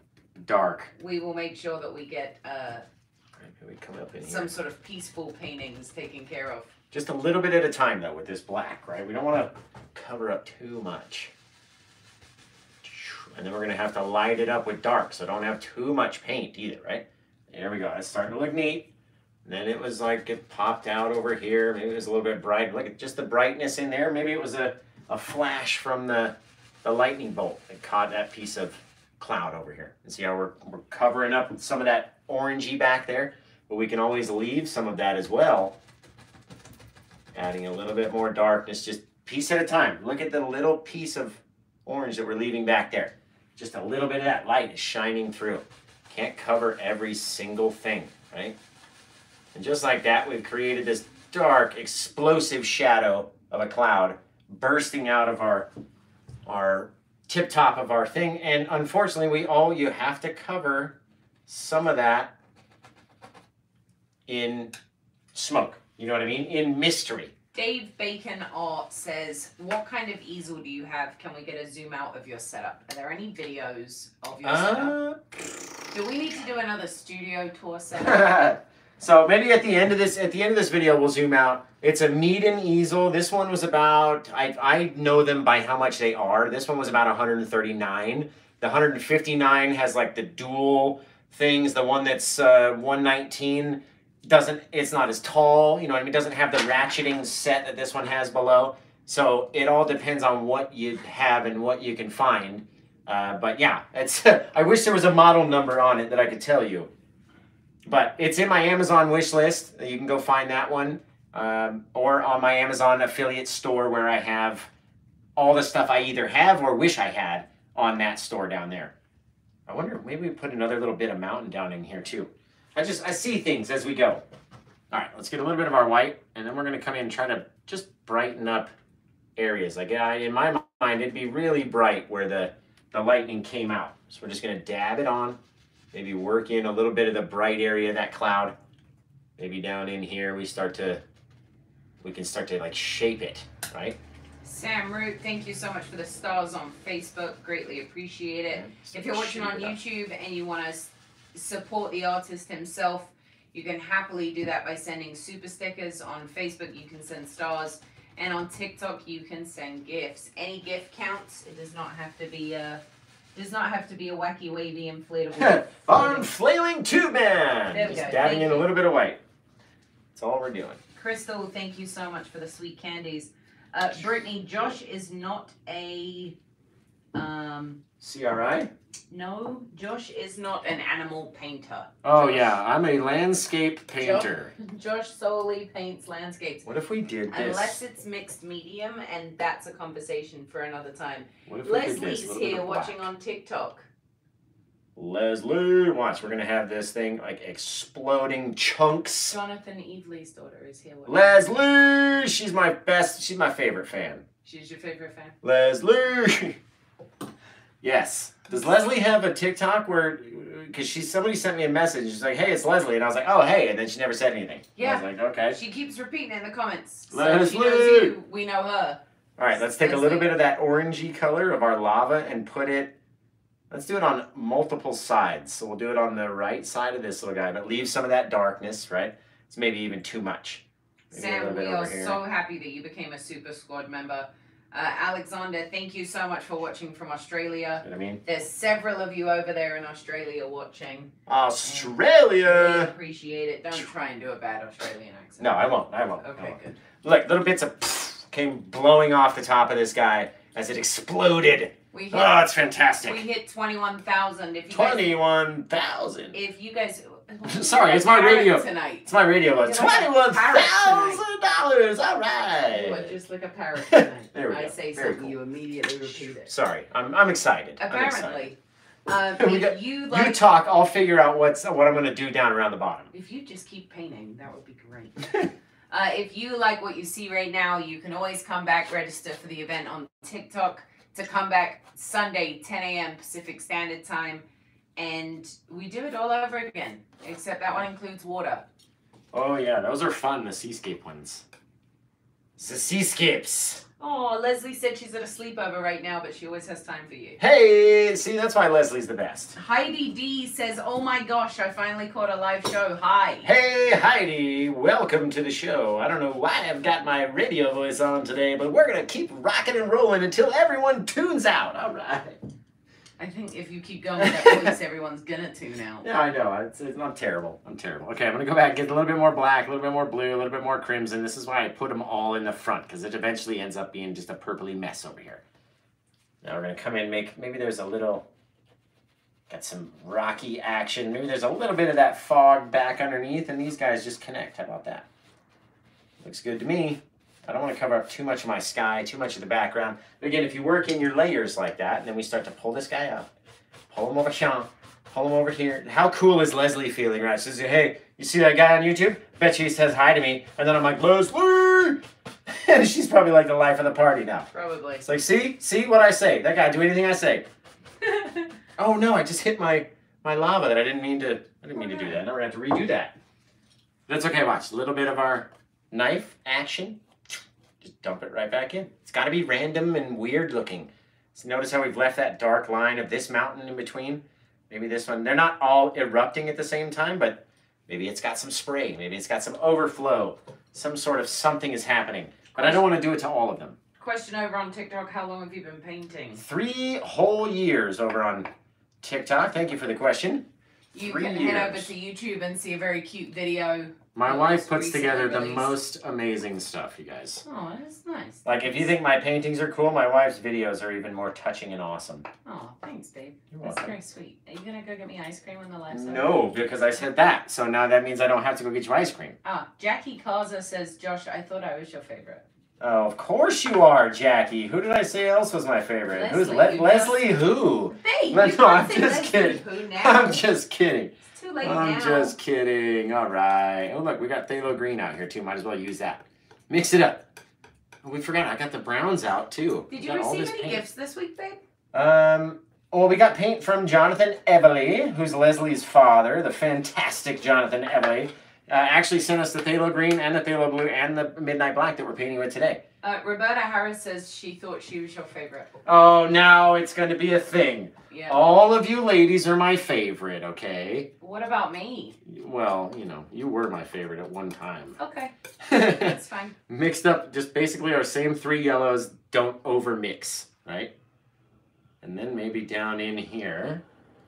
dark. we will make sure that we get uh, we come up in here. some sort of peaceful paintings taken care of. Just a little bit at a time though with this black, right? We don't want to cover up too much. And then we're gonna have to light it up with dark, so don't have too much paint either, right? There we go. It's starting to look neat. And then it was like it popped out over here. Maybe it was a little bit bright. Look at just the brightness in there. Maybe it was a, a flash from the, the lightning bolt that caught that piece of cloud over here. And see how we're, we're covering up some of that orangey back there? But we can always leave some of that as well adding a little bit more darkness, just piece at a time. Look at the little piece of orange that we're leaving back there. Just a little bit of that light is shining through. Can't cover every single thing, right? And just like that, we've created this dark, explosive shadow of a cloud bursting out of our our tip top of our thing. And unfortunately, we all you have to cover some of that in smoke. You know what I mean? In mystery. Dave Bacon Art says, "What kind of easel do you have? Can we get a zoom out of your setup? Are there any videos of your setup? Uh, [laughs] Do we need to do another studio tour setup? [laughs] so maybe at the end of this, at the end of this video, we'll zoom out. It's a Meeden easel. This one was about. I I know them by how much they are. This one was about 139. The 159 has like the dual things. The one that's uh, 119 doesn't. It's not as tall. You know I mean? It Doesn't have the ratcheting set that this one has below. So it all depends on what you have and what you can find. Uh, but yeah, it's. [laughs] I wish there was a model number on it that I could tell you. But it's in my Amazon wish list. You can go find that one, um, or on my Amazon affiliate store where I have all the stuff I either have or wish I had on that store down there. I wonder maybe we put another little bit of mountain down in here too. I just I see things as we go. All right, let's get a little bit of our white, and then we're gonna come in and try to just brighten up areas. Like I, in my mind, it'd be really bright where the the lightning came out. So we're just gonna dab it on, maybe work in a little bit of the bright area of that cloud. Maybe down in here we start to, we can start to like shape it, right? Sam Root, thank you so much for the stars on Facebook. Greatly appreciate it. If you're watching on Shape it up. YouTube and you want to support the artist himself, you can happily do that by sending super stickers. On Facebook, you can send stars. And on TikTok, you can send gifts. Any gift counts. It does not have to be a does not have to be a wacky, wavy, inflatable. [laughs] Arm flailing tube man. There we Just go. dabbing Thank in a little bit of white. That's all we're doing. Crystal, thank you so much for the sweet candies. Uh, Brittany, Josh is not a um, CRI? No, Josh is not an animal painter. Oh Josh- yeah, I'm a landscape painter. [laughs] Josh solely paints landscapes. What if we did this? Unless it's mixed medium, and that's a conversation for another time. what if we did this? Leslie's little bit here watching on TikTok. Leslie, watch. We're gonna have this thing like exploding chunks. Jonathan Everly's daughter is here watching. Leslie, she's my best. She's my favorite fan. She's your favorite fan. Leslie. [laughs] yes. Does Leslie have a TikTok where? Because she somebody sent me a message. She's like, "Hey, it's Leslie," and I was like, "Oh, hey," and then she never said anything. I Yeah. was like, "Okay." She keeps repeating it in the comments. So Leslie! she knows you. We know her. All right, let's take a little bit of that orangey color of our lava and put it. Let's do it on multiple sides. So we'll do it on the right side of this little guy, but leave some of that darkness, right? It's maybe even too much. Maybe Sam, we are so happy that you became a Super Squad member. Uh, Alexander, thank you so much for watching from Australia. You know what I mean? There's several of you over there in Australia watching. Australia. appreciate it. Don't try and do a bad Australian accent. No, I won't. I won't. I Okay, won't. good. Look, little bits of came blowing off the top of this guy as it exploded. We hit, Oh, it's fantastic. we hit 21,000. If you guys, Twenty-one thousand. if you guys, [laughs] Sorry, it's my radio. tonight. It's my radio. Like Twenty-one parrot dollars. All right. Right. just like a parrot [laughs] tonight. There we I go. say Very something, cool. you immediately repeat it. Sorry, I'm, I'm excited. I'm excited. [laughs] Apparently, if got- you You talk. I'll figure out what's what I'm gonna do down around the bottom. if you just keep painting, that would be great. Uh, if you like what you see right now, you can always come back, register for the event on TikTok to come back Sunday, 10 a.m. Pacific Standard Time. And we do it all over again. Except that one includes water. Oh yeah, those are fun, the seascape ones. The seascapes. Oh, Leslie said she's at a sleepover right now, but she always has time for you. Hey, see, that's why Leslie's the best. Heidi D says, "Oh my gosh, I finally caught a live show. Hi." Hey, Heidi, welcome to the show. I don't know why I've got my radio voice on today, but we're gonna keep rocking and rolling until everyone tunes out. All right. I think if you keep going with that voice, [laughs] everyone's gonna tune out. Yeah, I know. It's, it's, I'm terrible. I'm terrible. Okay, I'm gonna go back and get a little bit more black, a little bit more blue, a little bit more crimson. This is why I put them all in the front because it eventually ends up being just a purpley mess over here. Now we're gonna come in, make maybe there's a little, got some rocky action. Maybe there's a little bit of that fog back underneath, and these guys just connect. How about that? Looks good to me. I don't want to cover up too much of my sky, too much of the background. But again, if you work in your layers like that, and then we start to pull this guy up, pull him over here, pull him over here. How cool is Leslie feeling, right? She says, hey, you see that guy on YouTube? Bet you he says hi to me. And then I'm like, Leslie! [laughs] and she's probably like the life of the party now. Probably. It's like, see? See what I say? That guy do anything I say. [laughs] Oh no, I just hit my, my lava that I didn't mean to, I didn't mean to do that. Now we're gonna have to redo that. That's okay, watch. A little bit of our knife action. Just dump it right back in. It's got to be random and weird looking. So notice how we've left that dark line of this mountain in between. Maybe this one. They're not all erupting at the same time, but maybe it's got some spray. Maybe it's got some overflow. Some sort of something is happening. But I don't want to do it to all of them. Question over on TikTok: How long have you been painting? Three whole years over on TikTok. Thank you for the question. You Three can head over to YouTube and see a very cute video. My Oh, wife puts recently together the most amazing stuff, you guys. Oh, that's nice. Like, if you think my paintings are cool, my wife's videos are even more touching and awesome. Oh, thanks, babe. You're That's welcome. very sweet. Are you gonna go get me ice cream when the live's over? No, because I said that. So now that means I don't have to go get you ice cream. Ah, Jackie Kaza says, Josh, I thought I was your favorite. Oh, of course you are, Jackie. Who did I say else was my favorite? Who's Leslie, Le- you Leslie? Who? Babe, No, you no, I'm say just Leslie kidding. Who [laughs] now? I'm just kidding. Too late I'm now. just kidding. All right. Oh, look, we got Phthalo Green out here too. Might as well use that. Mix it up. Oh, we forgot. I got the browns out too. Did We you receive any paint. gifts this week, babe? Um. Well, we got paint from Jonathan Everly, who's Leslie's father, the fantastic Jonathan Everly. Uh, actually sent us the phthalo green and the phthalo blue and the midnight black that we're painting with today. Uh, Roberta Harris says she thought she was your favorite. Oh, now it's going to be a thing. Yeah. All of you ladies are my favorite, okay? What about me? Well, you know, you were my favorite at one time. Okay, [laughs] that's fine. Mixed up, just basically our same three yellows, don't over mix, right? And then maybe down in here,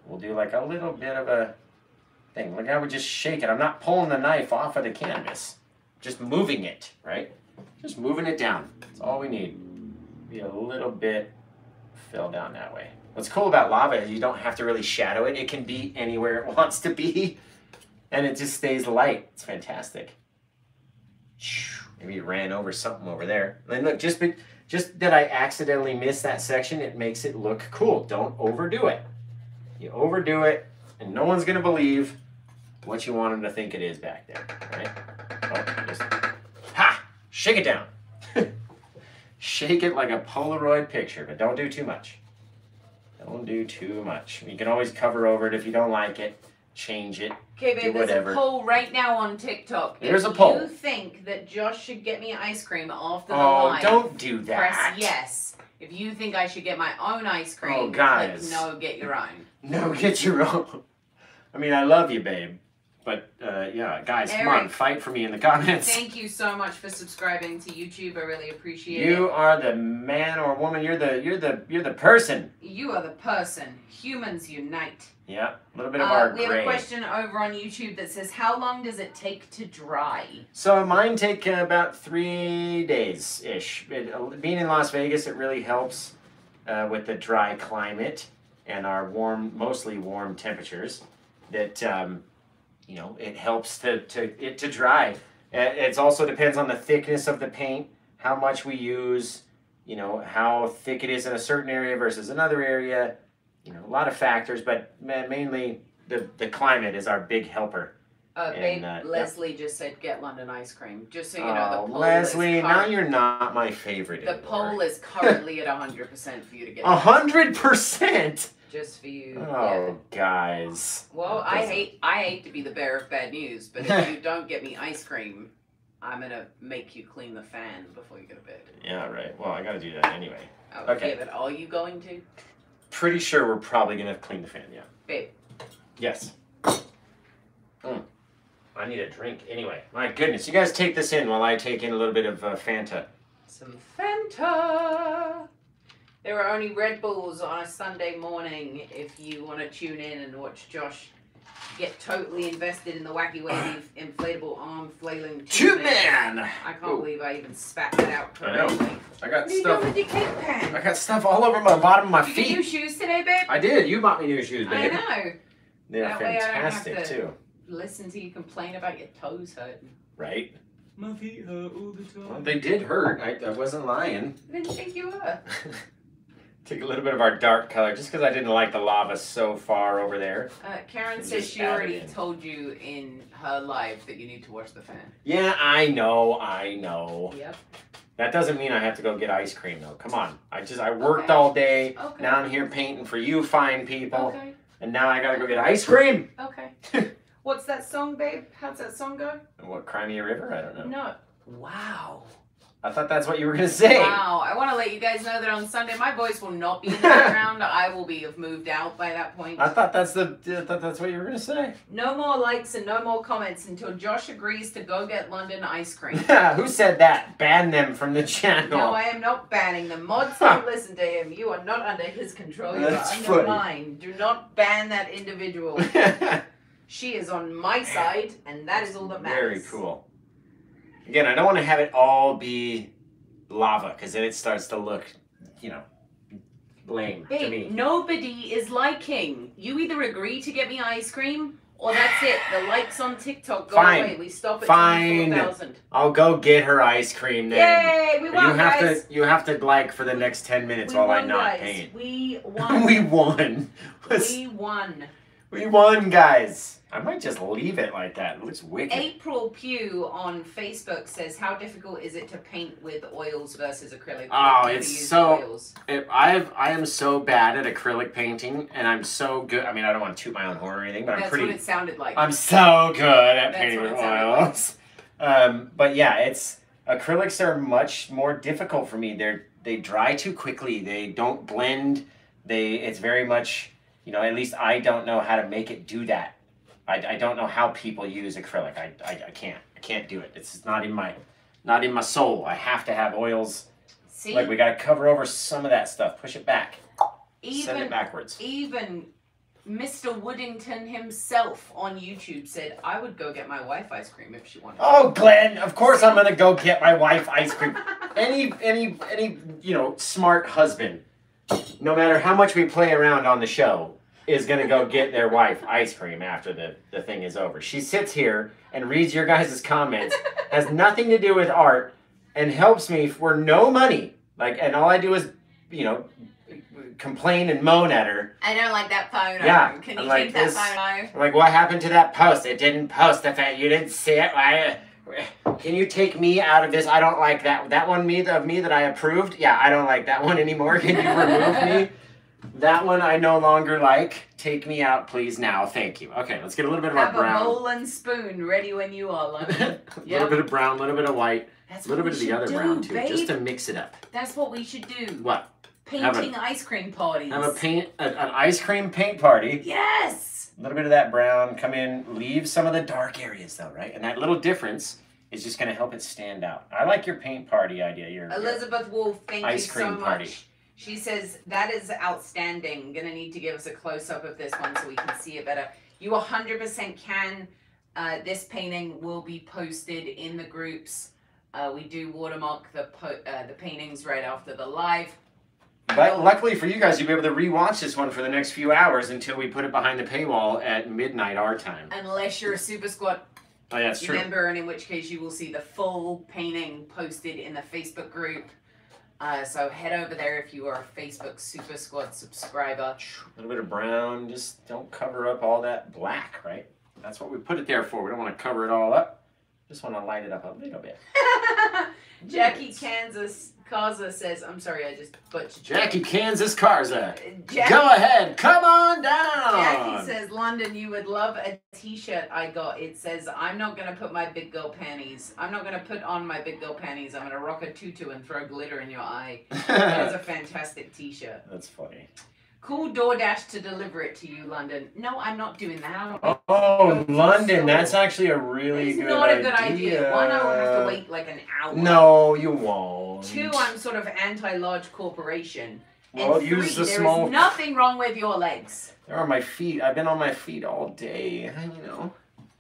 we'll do like a little bit of a thing. Look how we just shake it. I'm not pulling the knife off of the canvas, just moving it, right? Just moving it down. That's all we need. Be a little bit fill down that way. What's cool about lava is you don't have to really shadow it. It can be anywhere it [laughs] wants to be, and it just stays light. It's fantastic. Maybe you ran over something over there. And look, just be, just that I accidentally missed that section, it makes it look cool. Don't overdo it. You overdo it, and no one's gonna believe what you want them to think it is back there, right? Oh, just! Shake it down. [laughs] Shake it like a Polaroid picture, but don't do too much. Don't do too much. You can always cover over it if you don't like it. Change it. Okay, babe, Do there's whatever. a poll right now on TikTok. There's if a poll. you think that Josh should get me ice cream after the Oh, live, don't do that. press yes. If you think I should get my own ice oh, cream, Oh, guys. click no, get your own. No, get your own. I mean, I love you, babe. But uh, yeah, guys, come on, fight for me in the comments. Thank you so much for subscribing to YouTube. I really appreciate You it. are the man or woman. You're the you're the you're the person. You are the person. Humans unite. Yeah, a little bit of Uh, our we have a question over on YouTube that says, "How long does it take to dry?" So mine take uh, about three days ish. It, uh, being in Las Vegas, it really helps uh, with the dry climate and our warm, mostly warm temperatures. That um, you know, it helps to, to it to dry. It also depends on the thickness of the paint, how much we use, you know, how thick it is in a certain area versus another area. You know, a lot of factors, but mainly the the climate is our big helper Uh, And, babe, uh, yeah. Leslie just said get London ice cream. Just so you know, the oh, poll Leslie, is now you're not my favorite the anymore. poll is currently at hundred percent for you to get. A hundred percent. Just for you. Yeah. Oh, guys. Well, That I doesn't- hate I hate to be the bearer of bad news, but if [laughs] you don't get me ice cream, I'm gonna make you clean the fan before you go to bed. Yeah, right. Well, I gotta do that anyway. Oh, Okay. But are you going to, Pretty sure we're probably gonna clean the fan. Yeah. babe? Yes. I need a drink anyway. My goodness, you guys take this in while I take in a little bit of uh, Fanta. Some Fanta. There are only Red Bulls on a Sunday morning if you want to tune in and watch Josh get totally invested in the wacky wavy [coughs] inflatable arm flailing Tube man. man. I can't Ooh. believe I even spat that out I know. I got you stuff. with your cake pan? I got stuff all over my bottom of my Did you get new shoes today, babe? I did. You bought me new shoes, babe. I know. They're That way I don't have fantastic to- too. Listen to you complain about your toes hurting. Right? My feet hurt all the Well, time. they did hurt. I, I wasn't lying. I didn't think you were. [laughs] Took a little bit of our dark color just because I didn't like the lava so far over there. Uh, Karen And says she already told you in her live that you need to wash the fan. Yeah, I know, I know. Yep. That doesn't mean I have to go get ice cream though. Come on. I just I worked Okay. all day. Okay. Now I'm here painting for you fine people. Okay. And now I gotta go get ice cream. Okay. [laughs] What's that song, babe? How's that song go? What, Crimea River? I don't know. No. Wow. I thought that's what you were gonna say. Wow. I want to let you guys know that on Sunday my voice will not be in the background. [laughs] I will be have moved out by that point. I thought that's the I thought that's what you were gonna say. No more likes and no more comments until Josh agrees to go get London ice cream. [laughs] Who said that? Ban them from the channel. No, I am not banning them. Mods don't listen to him. You are not under his control. You That's are under funny. mine. Do not ban that individual. [laughs] She is on my side, and that is all that matters. Very matters. cool. Again, I don't want to have it all be lava because then it starts to look, you know, lame to Babe, me. nobody is liking. You either agree to get me ice cream, or that's it. The likes on TikTok go Fine. away. We stop at Fine. 24,000. I'll go get her ice cream then. Yay! We But won, you have guys. to you have to like for the next ten minutes we while won, I not guys. paint. We [laughs] won. we won. we won. we won, guys. I might just leave it like that. It looks wicked. April Pugh on Facebook says, "How difficult is it to paint with oils versus acrylic?" Oh, it's so- oils. If I've I am so bad at acrylic painting, and I'm so good. I mean, I don't want to toot my own horn or anything, but I'm pretty. That's what it sounded like. I'm so good at That's painting with it sounded like. oils. Um, but yeah, it's acrylics are much more difficult for me. They're they dry too quickly. They don't blend. They it's very much you know at least I don't know how to make it do that. I, I don't know how people use acrylic. I, I, I can't I can't do it. It's not in my not in my soul. I have to have oils. See, Like we gotta cover over some of that stuff. Push it back. Send even it backwards. even Mr. Woodington himself on YouTube said, "I would go get my wife ice cream if she wanted." Oh, Glenn! Of course I'm gonna go get my wife ice cream. [laughs] any any any you know smart husband no matter how much we play around on the show is gonna go get their wife ice cream after the, the thing is over. She sits here and reads your guys' comments has nothing to do with art and helps me for no money. Like and all i do is you know complain and moan at her. I don't like that photo. Yeah, Can you like that this. photo? Like what happened to that post? It didn't post the fact you didn't see it? Why- can you take me out of this? I don't like that that one me of me that i approved? Yeah i don't like that one anymore. Can you remove me [laughs] that one i no longer like take me out please now thank you okay let's get a little bit of our brown. Have a bowl and spoon ready when you are, [laughs] a London. little [laughs] bit of brown a little bit of white a little bit of the other should brown too babe. just to mix it up That's what we should do. what Have a- Painting ice cream parties. have a paint a, an ice cream paint party Yes. A little bit of that brown, come in, leave some of the dark areas though, right? And that little difference is just gonna help it stand out. I like your paint party idea. Your, Elizabeth Wolf, thank Ice you cream so party. She says that is outstanding. Gonna need to give us a close up of this one so we can see it better. You 100% can. Uh, this painting will be posted in the groups. Uh, we do watermark the po- uh, the paintings right after the live. But luckily for you guys, you'll be able to rewatch this one for the next few hours until we put it behind the paywall at midnight our time. Unless you're a Super Squad Oh, yeah, member, and in which case you will see the full painting posted in the Facebook group. Uh, so head over there if you are a Facebook Super Squad subscriber. A little bit of brown, just don't cover up all that black, right? That's what we put it there for. We don't want to cover it all up. Just want to light it up a little bit. [laughs] Jackie Kansas Kaza says, I'm sorry, I just butchered. Jackie, Kansas, Carza. Uh, Jackie, Go ahead, come on down. Jackie says, London, you would love a t-shirt I got. It says, I'm not going to put my big girl panties. I'm not going to put on my big girl panties. I'm going to rock a tutu and throw glitter in your eye. That is a [laughs] fantastic t-shirt. That's funny. Cool DoorDash to deliver it to you, London. No, I'm not doing that. Oh, London, that's actually a really good. It's good not a idea. good idea. One, I will have to wait like an hour. No, you won't. Two, I'm sort of anti-large corporation. Well, and three, use the there is small. nothing wrong with your legs. There are my feet. I've been on my feet all day. [laughs] You know.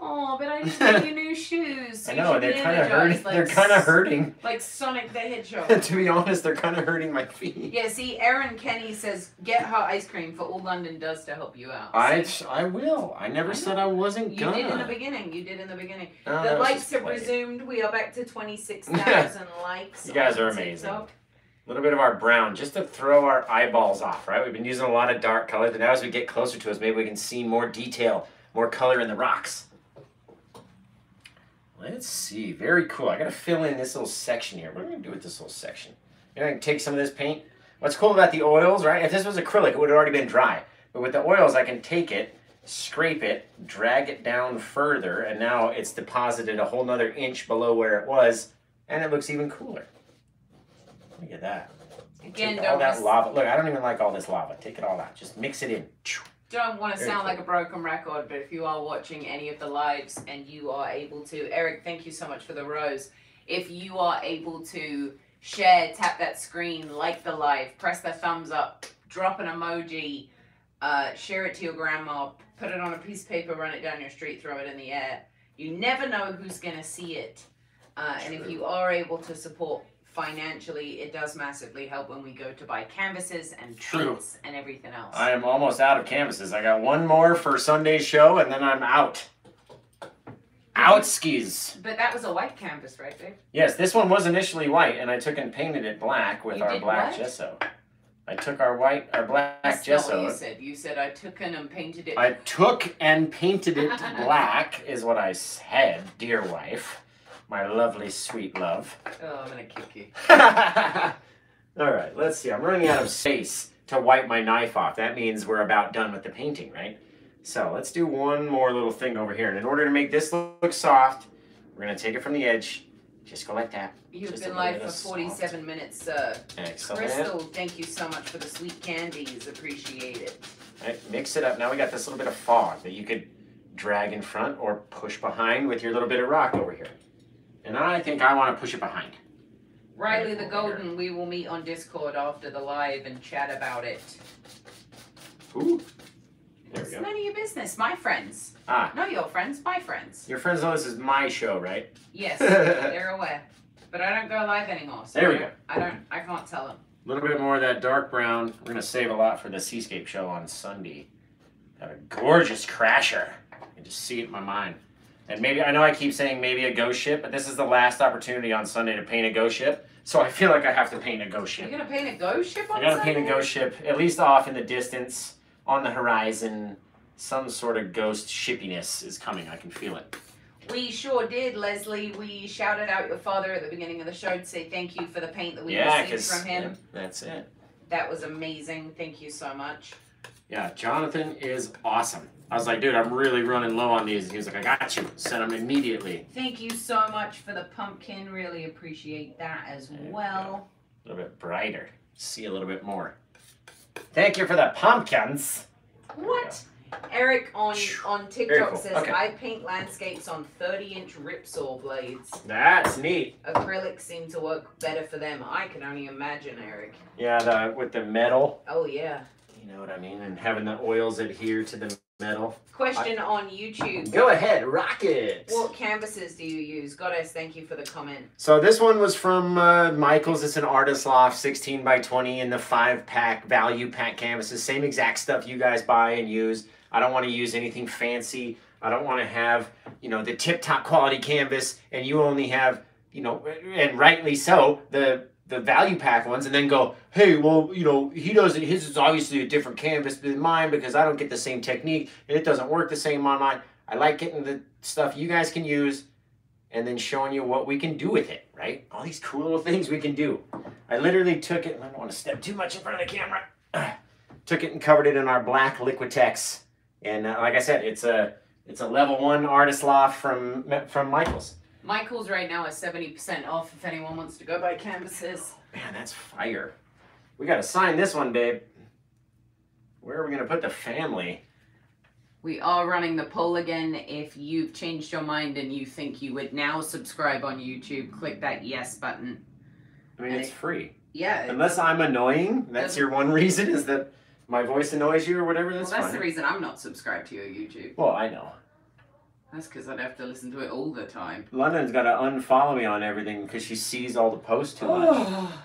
Oh, but I just gave [laughs] you new shoes. so I know they're kind of hurting. like they're kind of hurting. Like Sonic the Hedgehog. [laughs] to be honest, they're kind of hurting my feet. yeah, see, Aaron Kenny says, get hot ice cream for all London does to help you out. I I will. I never I said. I wasn't You gonna. did in the beginning. You did in the beginning. No, the likes have resumed. We are back to 26,000 [laughs] likes. You guys are amazing. TikTok. A little bit of our brown, just to throw our eyeballs off, right? We've been using a lot of dark colors, but now as we get closer to us, maybe we can see more detail, more color in the rocks. Let's see. Very cool. I gotta fill in this little section here. What am I gonna do with this little section? You know, I can take some of this paint. What's cool about the oils, right? If this was acrylic, it would have already been dry. But with the oils, I can take it, scrape it, drag it down further, and now it's deposited a whole nother inch below where it was, and it looks even cooler. Look at that. Again, Take all that lava. Look, I don't even like all this lava. Take it all out. Just mix it in. Don't want to sound like a broken record, but if you are watching any of the lives and you are able to, Eric, thank you so much for the rose. If you are able to share, tap that screen, like the live, press the thumbs up, drop an emoji, uh, share it to your grandma, put it on a piece of paper, run it down your street, throw it in the air. You never know who's going to see it. Uh, and if you are able to support financially, it does massively help when we go to buy canvases and True. and everything else. I am almost out of canvases. I got one more for Sunday's show, and then I'm out. Out skis. But that was a white canvas, right, Dave? Yes, this one was initially white, and I took and painted it black with You our did black what? gesso. I took our white, our black That's not what gesso. you said. You said I took and painted it. I took and painted it [laughs] black, is what I said, dear wife. My lovely, sweet love. oh, I'm gonna kick you. [laughs] All right, let's see. I'm running out of space to wipe my knife off. That means we're about done with the painting, right? So let's do one more little thing over here. And in order to make this look soft, we're gonna take it from the edge. Just go like that. You've Just been live for of 47 minutes, sir. Excellent. Crystal, thank you so much for the sweet candies. Appreciate it. Right, mix it up. Now we got this little bit of fog that you could drag in front or push behind with your little bit of rock over here. And I think I want to push it behind. Riley the Over here. Golden, we will meet on Discord after the live and chat about it. Ooh. There It's we go. none of your business, my friends. Ah, Not your friends, my friends. your friends know this is my show, right? Yes, [laughs] they're aware. But I don't go live anymore. So There we go. I don't. I can't tell them. A little bit more of that dark brown. We're gonna save a lot for the Seascape show on Sunday. Got a gorgeous crasher. I can just see it in my mind. And maybe I know I keep saying maybe a ghost ship, but this is the last opportunity on Sunday to paint a ghost ship. So I feel like I have to paint a ghost ship. You're gonna paint a ghost ship on I gotta paint a ghost ship, at least off in the distance, on the horizon. Some sort of ghost shippiness is coming. I can feel it. We sure did, Leslie. We shouted out your father at the beginning of the show to say thank you for the paint that we yeah, received from him. Yeah, that's it. That was amazing. Thank you so much. Yeah, Jonathan is awesome. I was like, dude, I'm really running low on these. He was like, I got you. Sent them immediately. Thank you so much for the pumpkin. Really appreciate that as There well. A little bit brighter. See a little bit more. Thank you for the pumpkins. What? Eric on on TikTok cool. says Okay. I paint landscapes on 30 inch ripsaw blades. That's neat. Acrylics seem to work better for them. I can only imagine, Eric. Yeah, the with the metal. Oh yeah. You know what I mean? And having the oils adhere to the metal. Question on YouTube. Go ahead, rock it. What canvases do you use? Goddess, thank you for the comment. So this one was from uh, Michaels. It's an Artist Loft, 16 by 20 in the five pack value pack canvases. Same exact stuff you guys buy and use. I don't want to use anything fancy. I don't want to have you know the tip top quality canvas, and you only have you know, and rightly so the the value pack ones, and then go, hey, well, you know, he doesn't. His is obviously a different canvas than mine because I don't get the same technique and it doesn't work the same on mine. I like getting the stuff you guys can use and then showing you what we can do with it, right? All these cool little things we can do. I literally took it, I don't want to step too much in front of the camera. [clears throat] took it and covered it in our black Liquitex. And uh, like I said, it's a it's a level one artist loft from from Michaels. Michael's right now is 70% off if anyone wants to go buy canvases. Man, that's fire. We got to sign this one, babe. Where are we going to put the family? We are running the poll again. If you've changed your mind and you think you would now subscribe on YouTube, click that yes button. I mean, And it's it- free. Yeah. Unless I'm annoying, that's your one reason is that my voice annoys you or whatever. well, That's that's fine. the reason I'm not subscribed to your YouTube. Well, I know. That's because I'd have to listen to it all the time. London's got to unfollow me on everything because she sees all the posts too much. [sighs]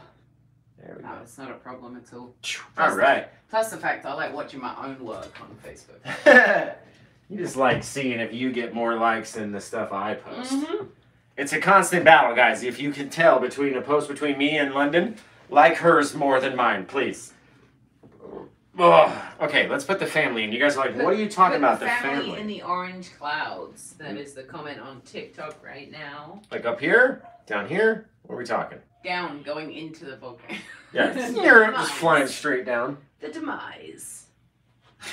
There we No, go. it's not a problem at all. All right. Plus the fact I like watching my own work on Facebook. [laughs] you just like seeing if you get more likes than the stuff I post. Mhm. It's a constant battle, guys. If you can tell between a post between me and London, like hers more than mine, please. Ugh. Okay, let's put the family in. You guys are like, what are you talking Put about? The family, family. in the orange clouds. That hmm. is the comment on TikTok right now. Like up here? Down here? What are we talking? Down, going into the volcano. Yeah, [laughs] just demise. flying straight down. The demise. [laughs]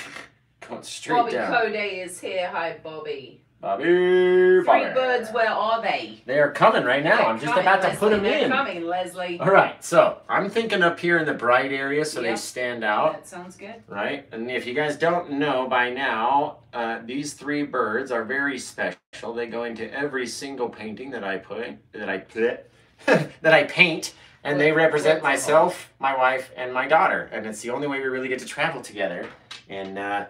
Going straight Bobby down. Code is here. Hi, Bobby. Bobby, Three birds, where are they? They are coming right now. They're I'm just coming, about to Leslie. put them They're in. coming, Leslie. All right, so I'm thinking up here in the bright area so they stand out. That sounds good. right? And if you guys don't know by now, uh, these three birds are very special. They go into every single painting that I put, that I put, [laughs] that I paint, and they represent myself, my wife, and my daughter. And it's the only way we really get to travel together and, uh,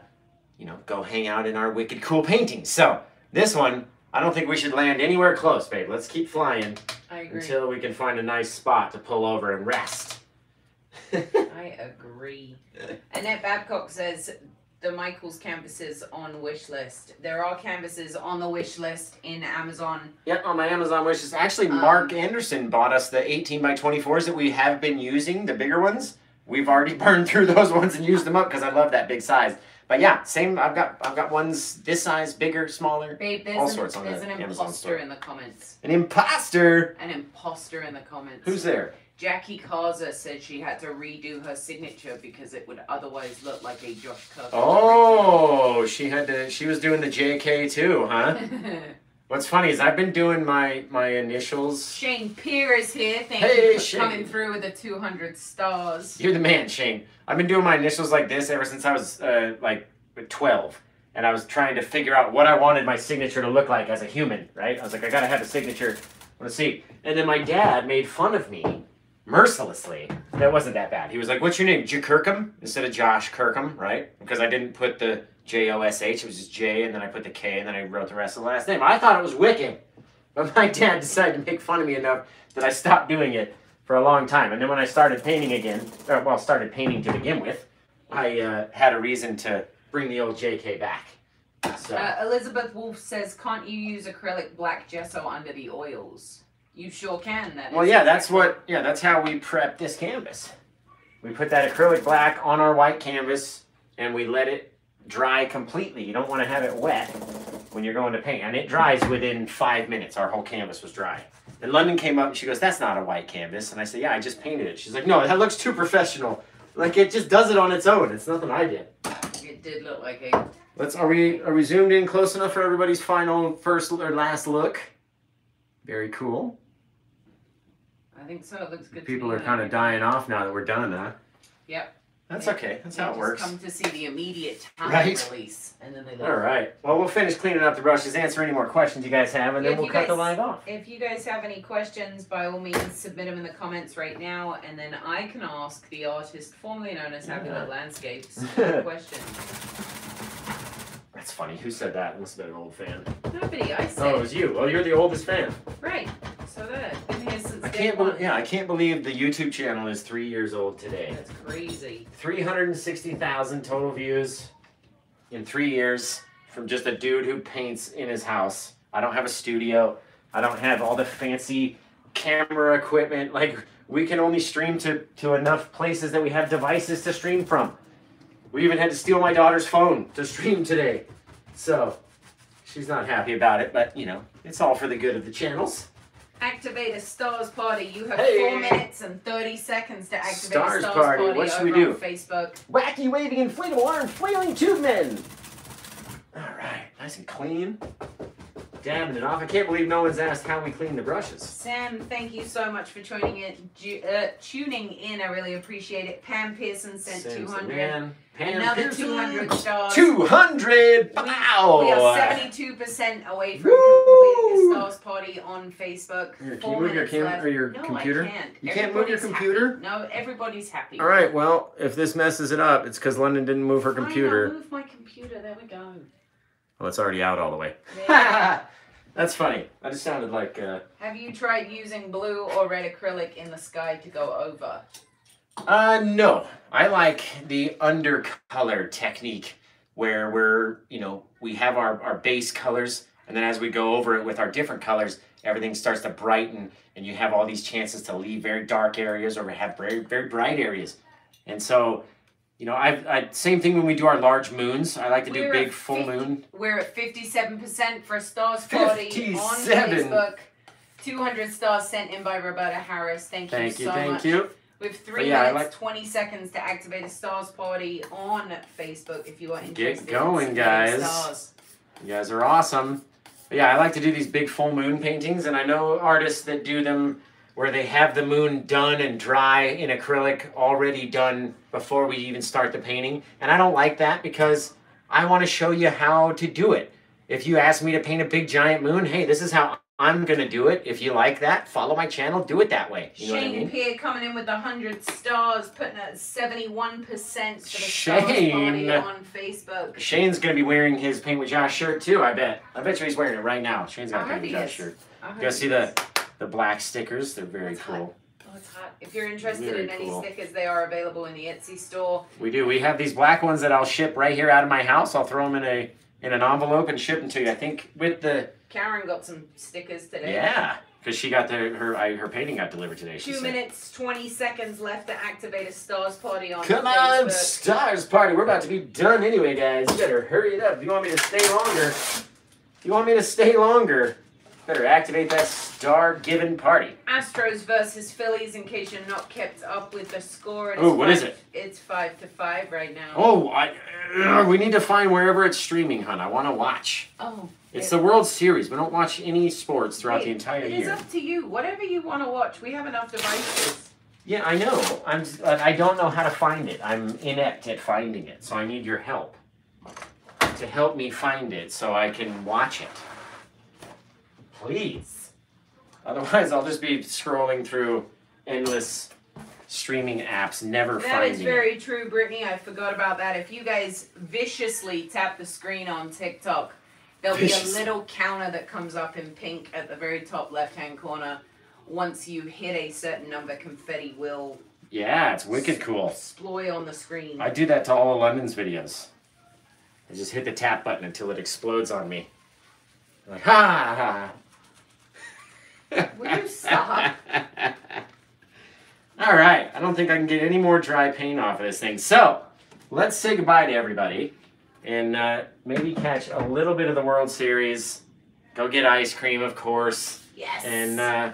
you know, go hang out in our wicked cool paintings. So this one, I don't think we should land anywhere close, babe. Let's keep flying until we can find a nice spot to pull over and rest. [laughs] I agree. Annette Babcock says the Michaels canvases on wish list. There are canvases on the wish list in Amazon. Yep, on my Amazon wish list. Actually, Um, Mark Anderson bought us the 18 by 24s that we have been using, the bigger ones. We've already [laughs] burned through those ones and used them up because I love that big size. But yeah, same. I've got I've got ones this size, bigger, smaller. Babe, there's, All an, sorts on there's the an Amazon imposter store. in the comments. An imposter. An imposter in the comments. Who's there? Jackie Kaza said she had to redo her signature because it would otherwise look like a Josh Kirk. Oh, she had to. She was doing the JK too, huh? [laughs] What's funny is I've been doing my my initials. Shane Peer is here. Thank Hey, you for Shane. coming through with the 200 stars. You're the man, Shane. I've been doing my initials like this ever since I was uh, like 12. And I was trying to figure out what I wanted my signature to look like as a human, right? I was like, I gotta have a signature. Let's see. And then my dad made fun of me mercilessly. That wasn't that bad. He was like, What's your name? J Kirkham? Instead of Josh Kirkham, right? Because I didn't put the J O S H. It was just J, and then I put the K, and then I wrote the rest of the last name. I thought it was wicked. But my dad decided to make fun of me enough that I stopped doing it for a long time. And then when I started painting again, or well, started painting to begin with, I uh, had a reason to bring the old JK back. So Uh, Elizabeth Wolf says, "Can't you use acrylic black gesso under the oils?" You sure can. That well, yeah, that's what yeah, that's how we prep this canvas. We put that acrylic black on our white canvas and we let it dry completely. You don't want to have it wet when you're going to paint, and it dries within five minutes. Our whole canvas was dry. And London came up and she goes, "That's not a white canvas," and I said, "Yeah, I just painted it." She's like, "No, that looks too professional. Like it just does it on its own. It's nothing I did." It did look like a. Let's. Are we are we zoomed in close enough for everybody's final first or last look? Very cool. I think so. It looks good. to People me. are kind of dying off now that we're done, huh? Yep. That's They- okay. That's how it just works. Come to see the immediate time Right. release, and then they. All right. Well, we'll finish cleaning up the brushes, answer any more questions you guys have, and Yeah, then if we'll you cut the guys- live off. If you guys have any questions, by all means, submit them in the comments right now, and then I can ask the artist formerly known as Happy Yeah. Little Landscapes [laughs] a question. That's funny. Who said that? Must have been an old fan. Nobody, I said. Oh, it was you. Oh, you're the oldest fan. Right. So there. Been here since I day can't. Believe, yeah, I can't believe the YouTube channel is three years old today. That's crazy. Three hundred and sixty thousand total views in three years from just a dude who paints in his house. I don't have a studio. I don't have all the fancy camera equipment. Like we can only stream to to enough places that we have devices to stream from. We even had to steal my daughter's phone to stream today. So she's not happy about it, but you know, it's all for the good of the channels. Activate a stars party. You have hey. four minutes and thirty seconds to activate stars a stars party. party what should we do? Facebook. Wacky waving inflatable arm flailing tube men. All right, nice and clean. Dabbing it off. I can't believe no one's asked how we clean the brushes. Sam, thank you so much for tuning in. Uh, tuning in, I really appreciate it. Pam Pearson sent Sam's 200. Another 200 stars. 200! Wow! We are 72% away from Woo! completing the stars party on Facebook. Here, can you move your camera or your no, computer? I can't. You can't move your computer? happy. No, everybody's happy. All right, well, if this messes it up, it's because London didn't move her Fine, I'll computer. move my computer. There we go. Well, it's already out all the way. [laughs] That's funny. I just sounded like, uh, Have you tried using blue or red acrylic in the sky to go over? uh, no. I like the undercolor technique where we're, you know, we have our, our base colors, and then as we go over it with our different colors, everything starts to brighten, and you have all these chances to leave very dark areas or have very, very bright areas. And so, you know, I, I same thing when we do our large moons. I like to do We're big at full 50 moon. We're at 57% for Stars Party on Facebook. 200 stars sent in by Roberta Harris. Thank you Thank you, so thank much. you. We have three yeah, minutes, like- 20 seconds to activate a Stars Party on Facebook if you are interested. Get going, guys. Stars. You guys are awesome. But yeah, I like to do these big full moon paintings, and I know artists that do them where they have the moon done and dry in acrylic, already done before we even start the painting. And I don't like that because I want to show you how to do it. If you ask me to paint a big giant moon, hey, this is how I'm gonna do it. If you like that, follow my channel, do it that way. You know what I Shane mean? Peer coming in with 100 stars, putting at 71% for the Shane. Party on Facebook. Shane's gonna be wearing his Paint with Josh shirt too, I bet. I bet you he's wearing it right now. Shane's got a Paint with Josh shirt. You guys see the the black stickers? They're very That's hot. cool. Oh, it's hot. If you're interested Very in any cool. stickers, they are available in the Etsy store. We do. We have these black ones that I'll ship right here out of my house. I'll throw them in a in an envelope and ship them to you. I think with the Karen got some stickers today. yeah, because she got the her I, her painting got delivered today. She Two minutes, 20 seconds left to activate a Stars Party on Come Facebook. on, stars party. We're about to be done anyway, guys. You better hurry it up. If you want me to stay longer, if you want me to stay longer, better activate that star given party. Astros versus Phillies, in case you're not kept up with the score. Oh, what is five- it? It's 5 to 5 right now. Oh, I, ugh, we need to find wherever it's streaming, hun. I want to watch. Oh. It's the World Series. We don't watch any sports throughout the entire It is year. It is up to you. Whatever you want to watch. We have enough devices. Yeah, I know. I'm. uh, I don't know how to find it. I'm inept at finding it, so I need your help to help me find it so I can watch it. Please. Otherwise, I'll just be scrolling through endless streaming apps, never That finding is it. very true, Brittany. I forgot about that. If you guys viciously tap the screen on TikTok, there'll be a little counter that comes up in pink at the very top left hand corner. Once you hit a certain number, confetti will Yeah, it's wicked cool. exploit on the screen. I do that to all of London's videos. I just hit the tap button until it explodes on me. Like, ha ha. Will you stop? [laughs] All right, I don't think I can get any more dry paint off of this thing. So, let's say goodbye to everybody and uh, maybe catch a little bit of the World Series. Go get ice cream, of course. Yes. And, uh,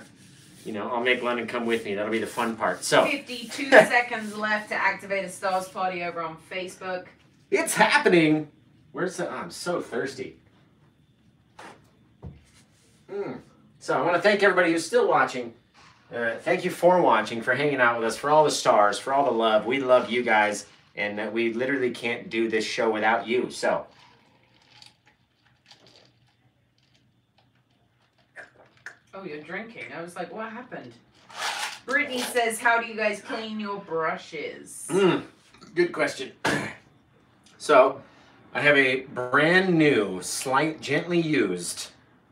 you know, I'll make London come with me. That'll be the fun part. So, 52 [laughs] seconds left to activate a Stars Party over on Facebook. it's happening. Where's the. Oh, I'm so thirsty. Mm. So, I want to thank everybody who's still watching. Uh, thank you for watching, for hanging out with us, for all the stars, for all the love. We love you guys, and uh, we literally can't do this show without you. So, Oh, you're drinking. I was like, what happened? Brittany says, how do you guys clean your brushes? mm, good question. [clears throat] So, I have a brand new, slight, gently used,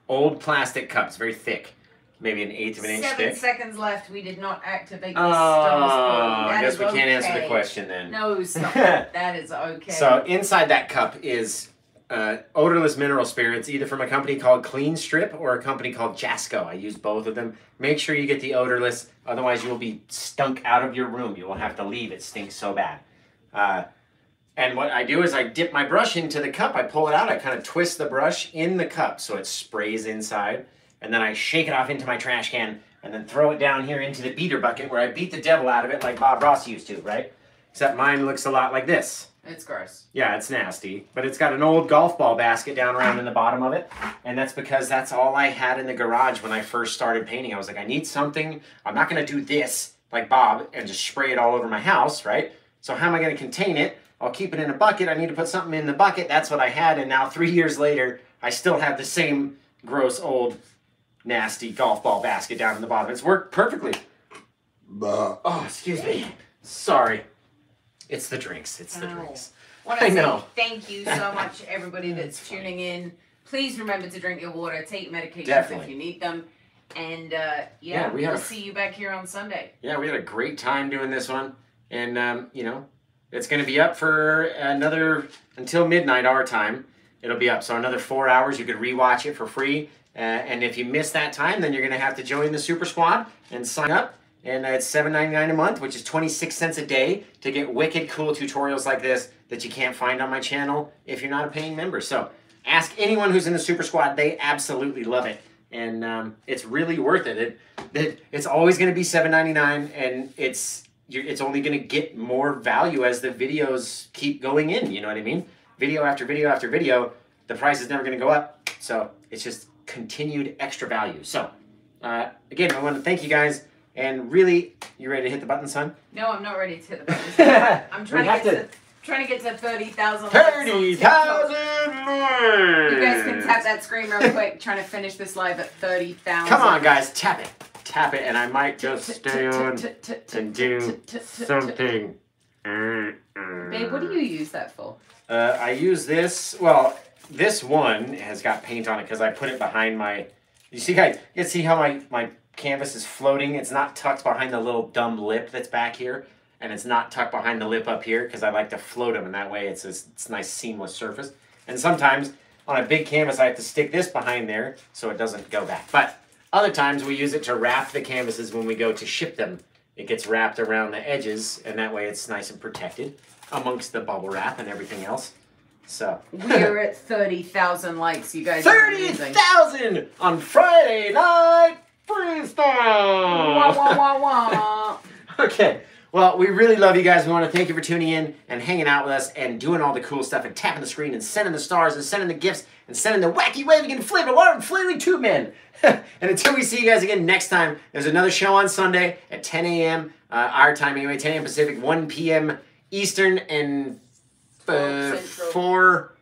old plastic cup. It's very thick, maybe an eighth of an inch Seven thick. seconds left. We did not activate the Oh, I guess we can't answer the question then. No, stop [laughs] it. That is okay. So inside that cup is uh, odorless mineral spirits, either from a company called Klean-Strip or a company called Jasco. I use both of them. Make sure you get the odorless, otherwise you will be stunk out of your room. You will have to leave. It stinks so bad. Uh, And what I do is I dip my brush into the cup. I pull it out. I kind of twist the brush in the cup so it sprays inside. And then I shake it off into my trash can and then throw it down here into the beater bucket where I beat the devil out of it like Bob Ross used to, right? Except mine looks a lot like this. It's gross. Yeah, it's nasty, but it's got an old golf ball basket down around in the bottom of it, and that's because that's all I had in the garage when I first started painting. I was like, I need something. I'm not gonna do this like Bob and just spray it all over my house, right? So how am I gonna contain it? I'll keep it in a bucket. I need to put something in the bucket. That's what I had, and now three years later, I still have the same gross old nasty golf ball basket down in the bottom. It's worked perfectly. Oh, excuse me. Sorry. It's the drinks. It's the Ow. drinks. Want I to say know. thank you so much, everybody that's It's tuning in. Please remember to drink your water, take medications Definitely. if you need them, and uh, yeah, Yeah, we had we'll see you back here on Sunday. Yeah, we had a great time doing this one, and um, you know, it's going to be up for another until midnight our time. It'll be up, so another four hours. You could rewatch it for free, uh, and if you miss that time, then you're going to have to join the Super Squad and sign up. And it's seven ninety nine a month, which is twenty six cents a day to get wicked cool tutorials like this that you can't find on my channel if you're not a paying member. So ask anyone who's in the Super Squad; they absolutely love it, and um, it's really worth it. It, it it's always going to be seven ninety nine, and it's it's only going to get more value as the videos keep going in. You know what I mean? Video after video after video, the price is never going to go up. So it's just continued extra value. So uh, again, I want to thank you guys, and really, you ready to hit the button, son? No, I'm not ready to hit the button. [laughs] I'm trying to get to- to, trying to get to thirty thousand. Thirty thousand more. You guys can tap that screen real quick. Trying to finish this live at thirty thousand. Come on, guys, tap it, tap it, and I might just stay on and do something. Babe, what do you use that for? Uh, I use this. Well, this one has got paint on it because I put it behind my. You see, guys, you can see how my my canvas is floating. It's not tucked behind the little dumb lip that's back here, and it's not tucked behind the lip up here because I like to float them, and that way it's a, it's a nice seamless surface. And sometimes on a big canvas, I have to stick this behind there so it doesn't go back. But other times we use it to wrap the canvases when we go to ship them. It gets wrapped around the edges, and that way it's nice and protected amongst the bubble wrap and everything else. So [laughs] We're at thirty thousand likes. You guys thirty thousand on Friday night freestyle. wah, wah, wah. [laughs] okay. Well, we really love you guys. We want to thank you for tuning in and hanging out with us and doing all the cool stuff and tapping the screen and sending the stars and sending the gifts and sending the wacky waving and flaming alarm flailing tube men. [laughs] and until we see you guys again next time, there's another show on Sunday at 10 a.m. Uh, our time anyway, 10 a.m. Pacific, 1 p.m. Eastern, and uh, Central. 4.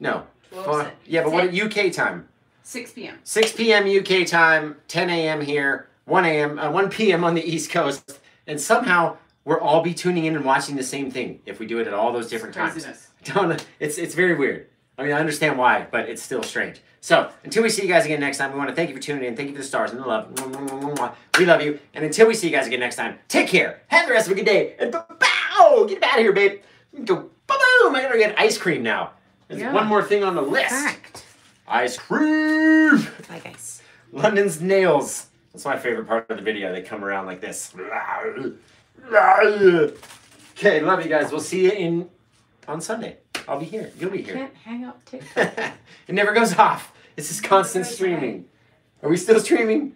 No. 12 Four, cent- yeah, but what UK time? Six p.m. 6 p.m. UK time, 10 a.m. here, 1 a.m. Uh, 1 p.m. on the East Coast, and somehow we'll all be tuning in and watching the same thing if we do it at all those different times. Craziness. [laughs] Don't it's it's very weird. I mean, I understand why, but it's still strange. So until we see you guys again next time, we want to thank you for tuning in. Thank you for the stars and the love. We love you. And until we see you guys again next time, take care. Have the rest of a good day. And bow. Get out of here, babe. Go boom. I gotta get ice cream now. There's Yeah. one more thing on the list. Fact. Ice cream. Bye, guys. London's nails. That's my favorite part of the video. They come around like this. Okay, love you guys. We'll see you in on Sunday. I'll be here. You'll be here. Can't hang up [laughs] TikTok. it never goes off. It's just constant streaming. Are we still streaming?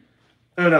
Oh no.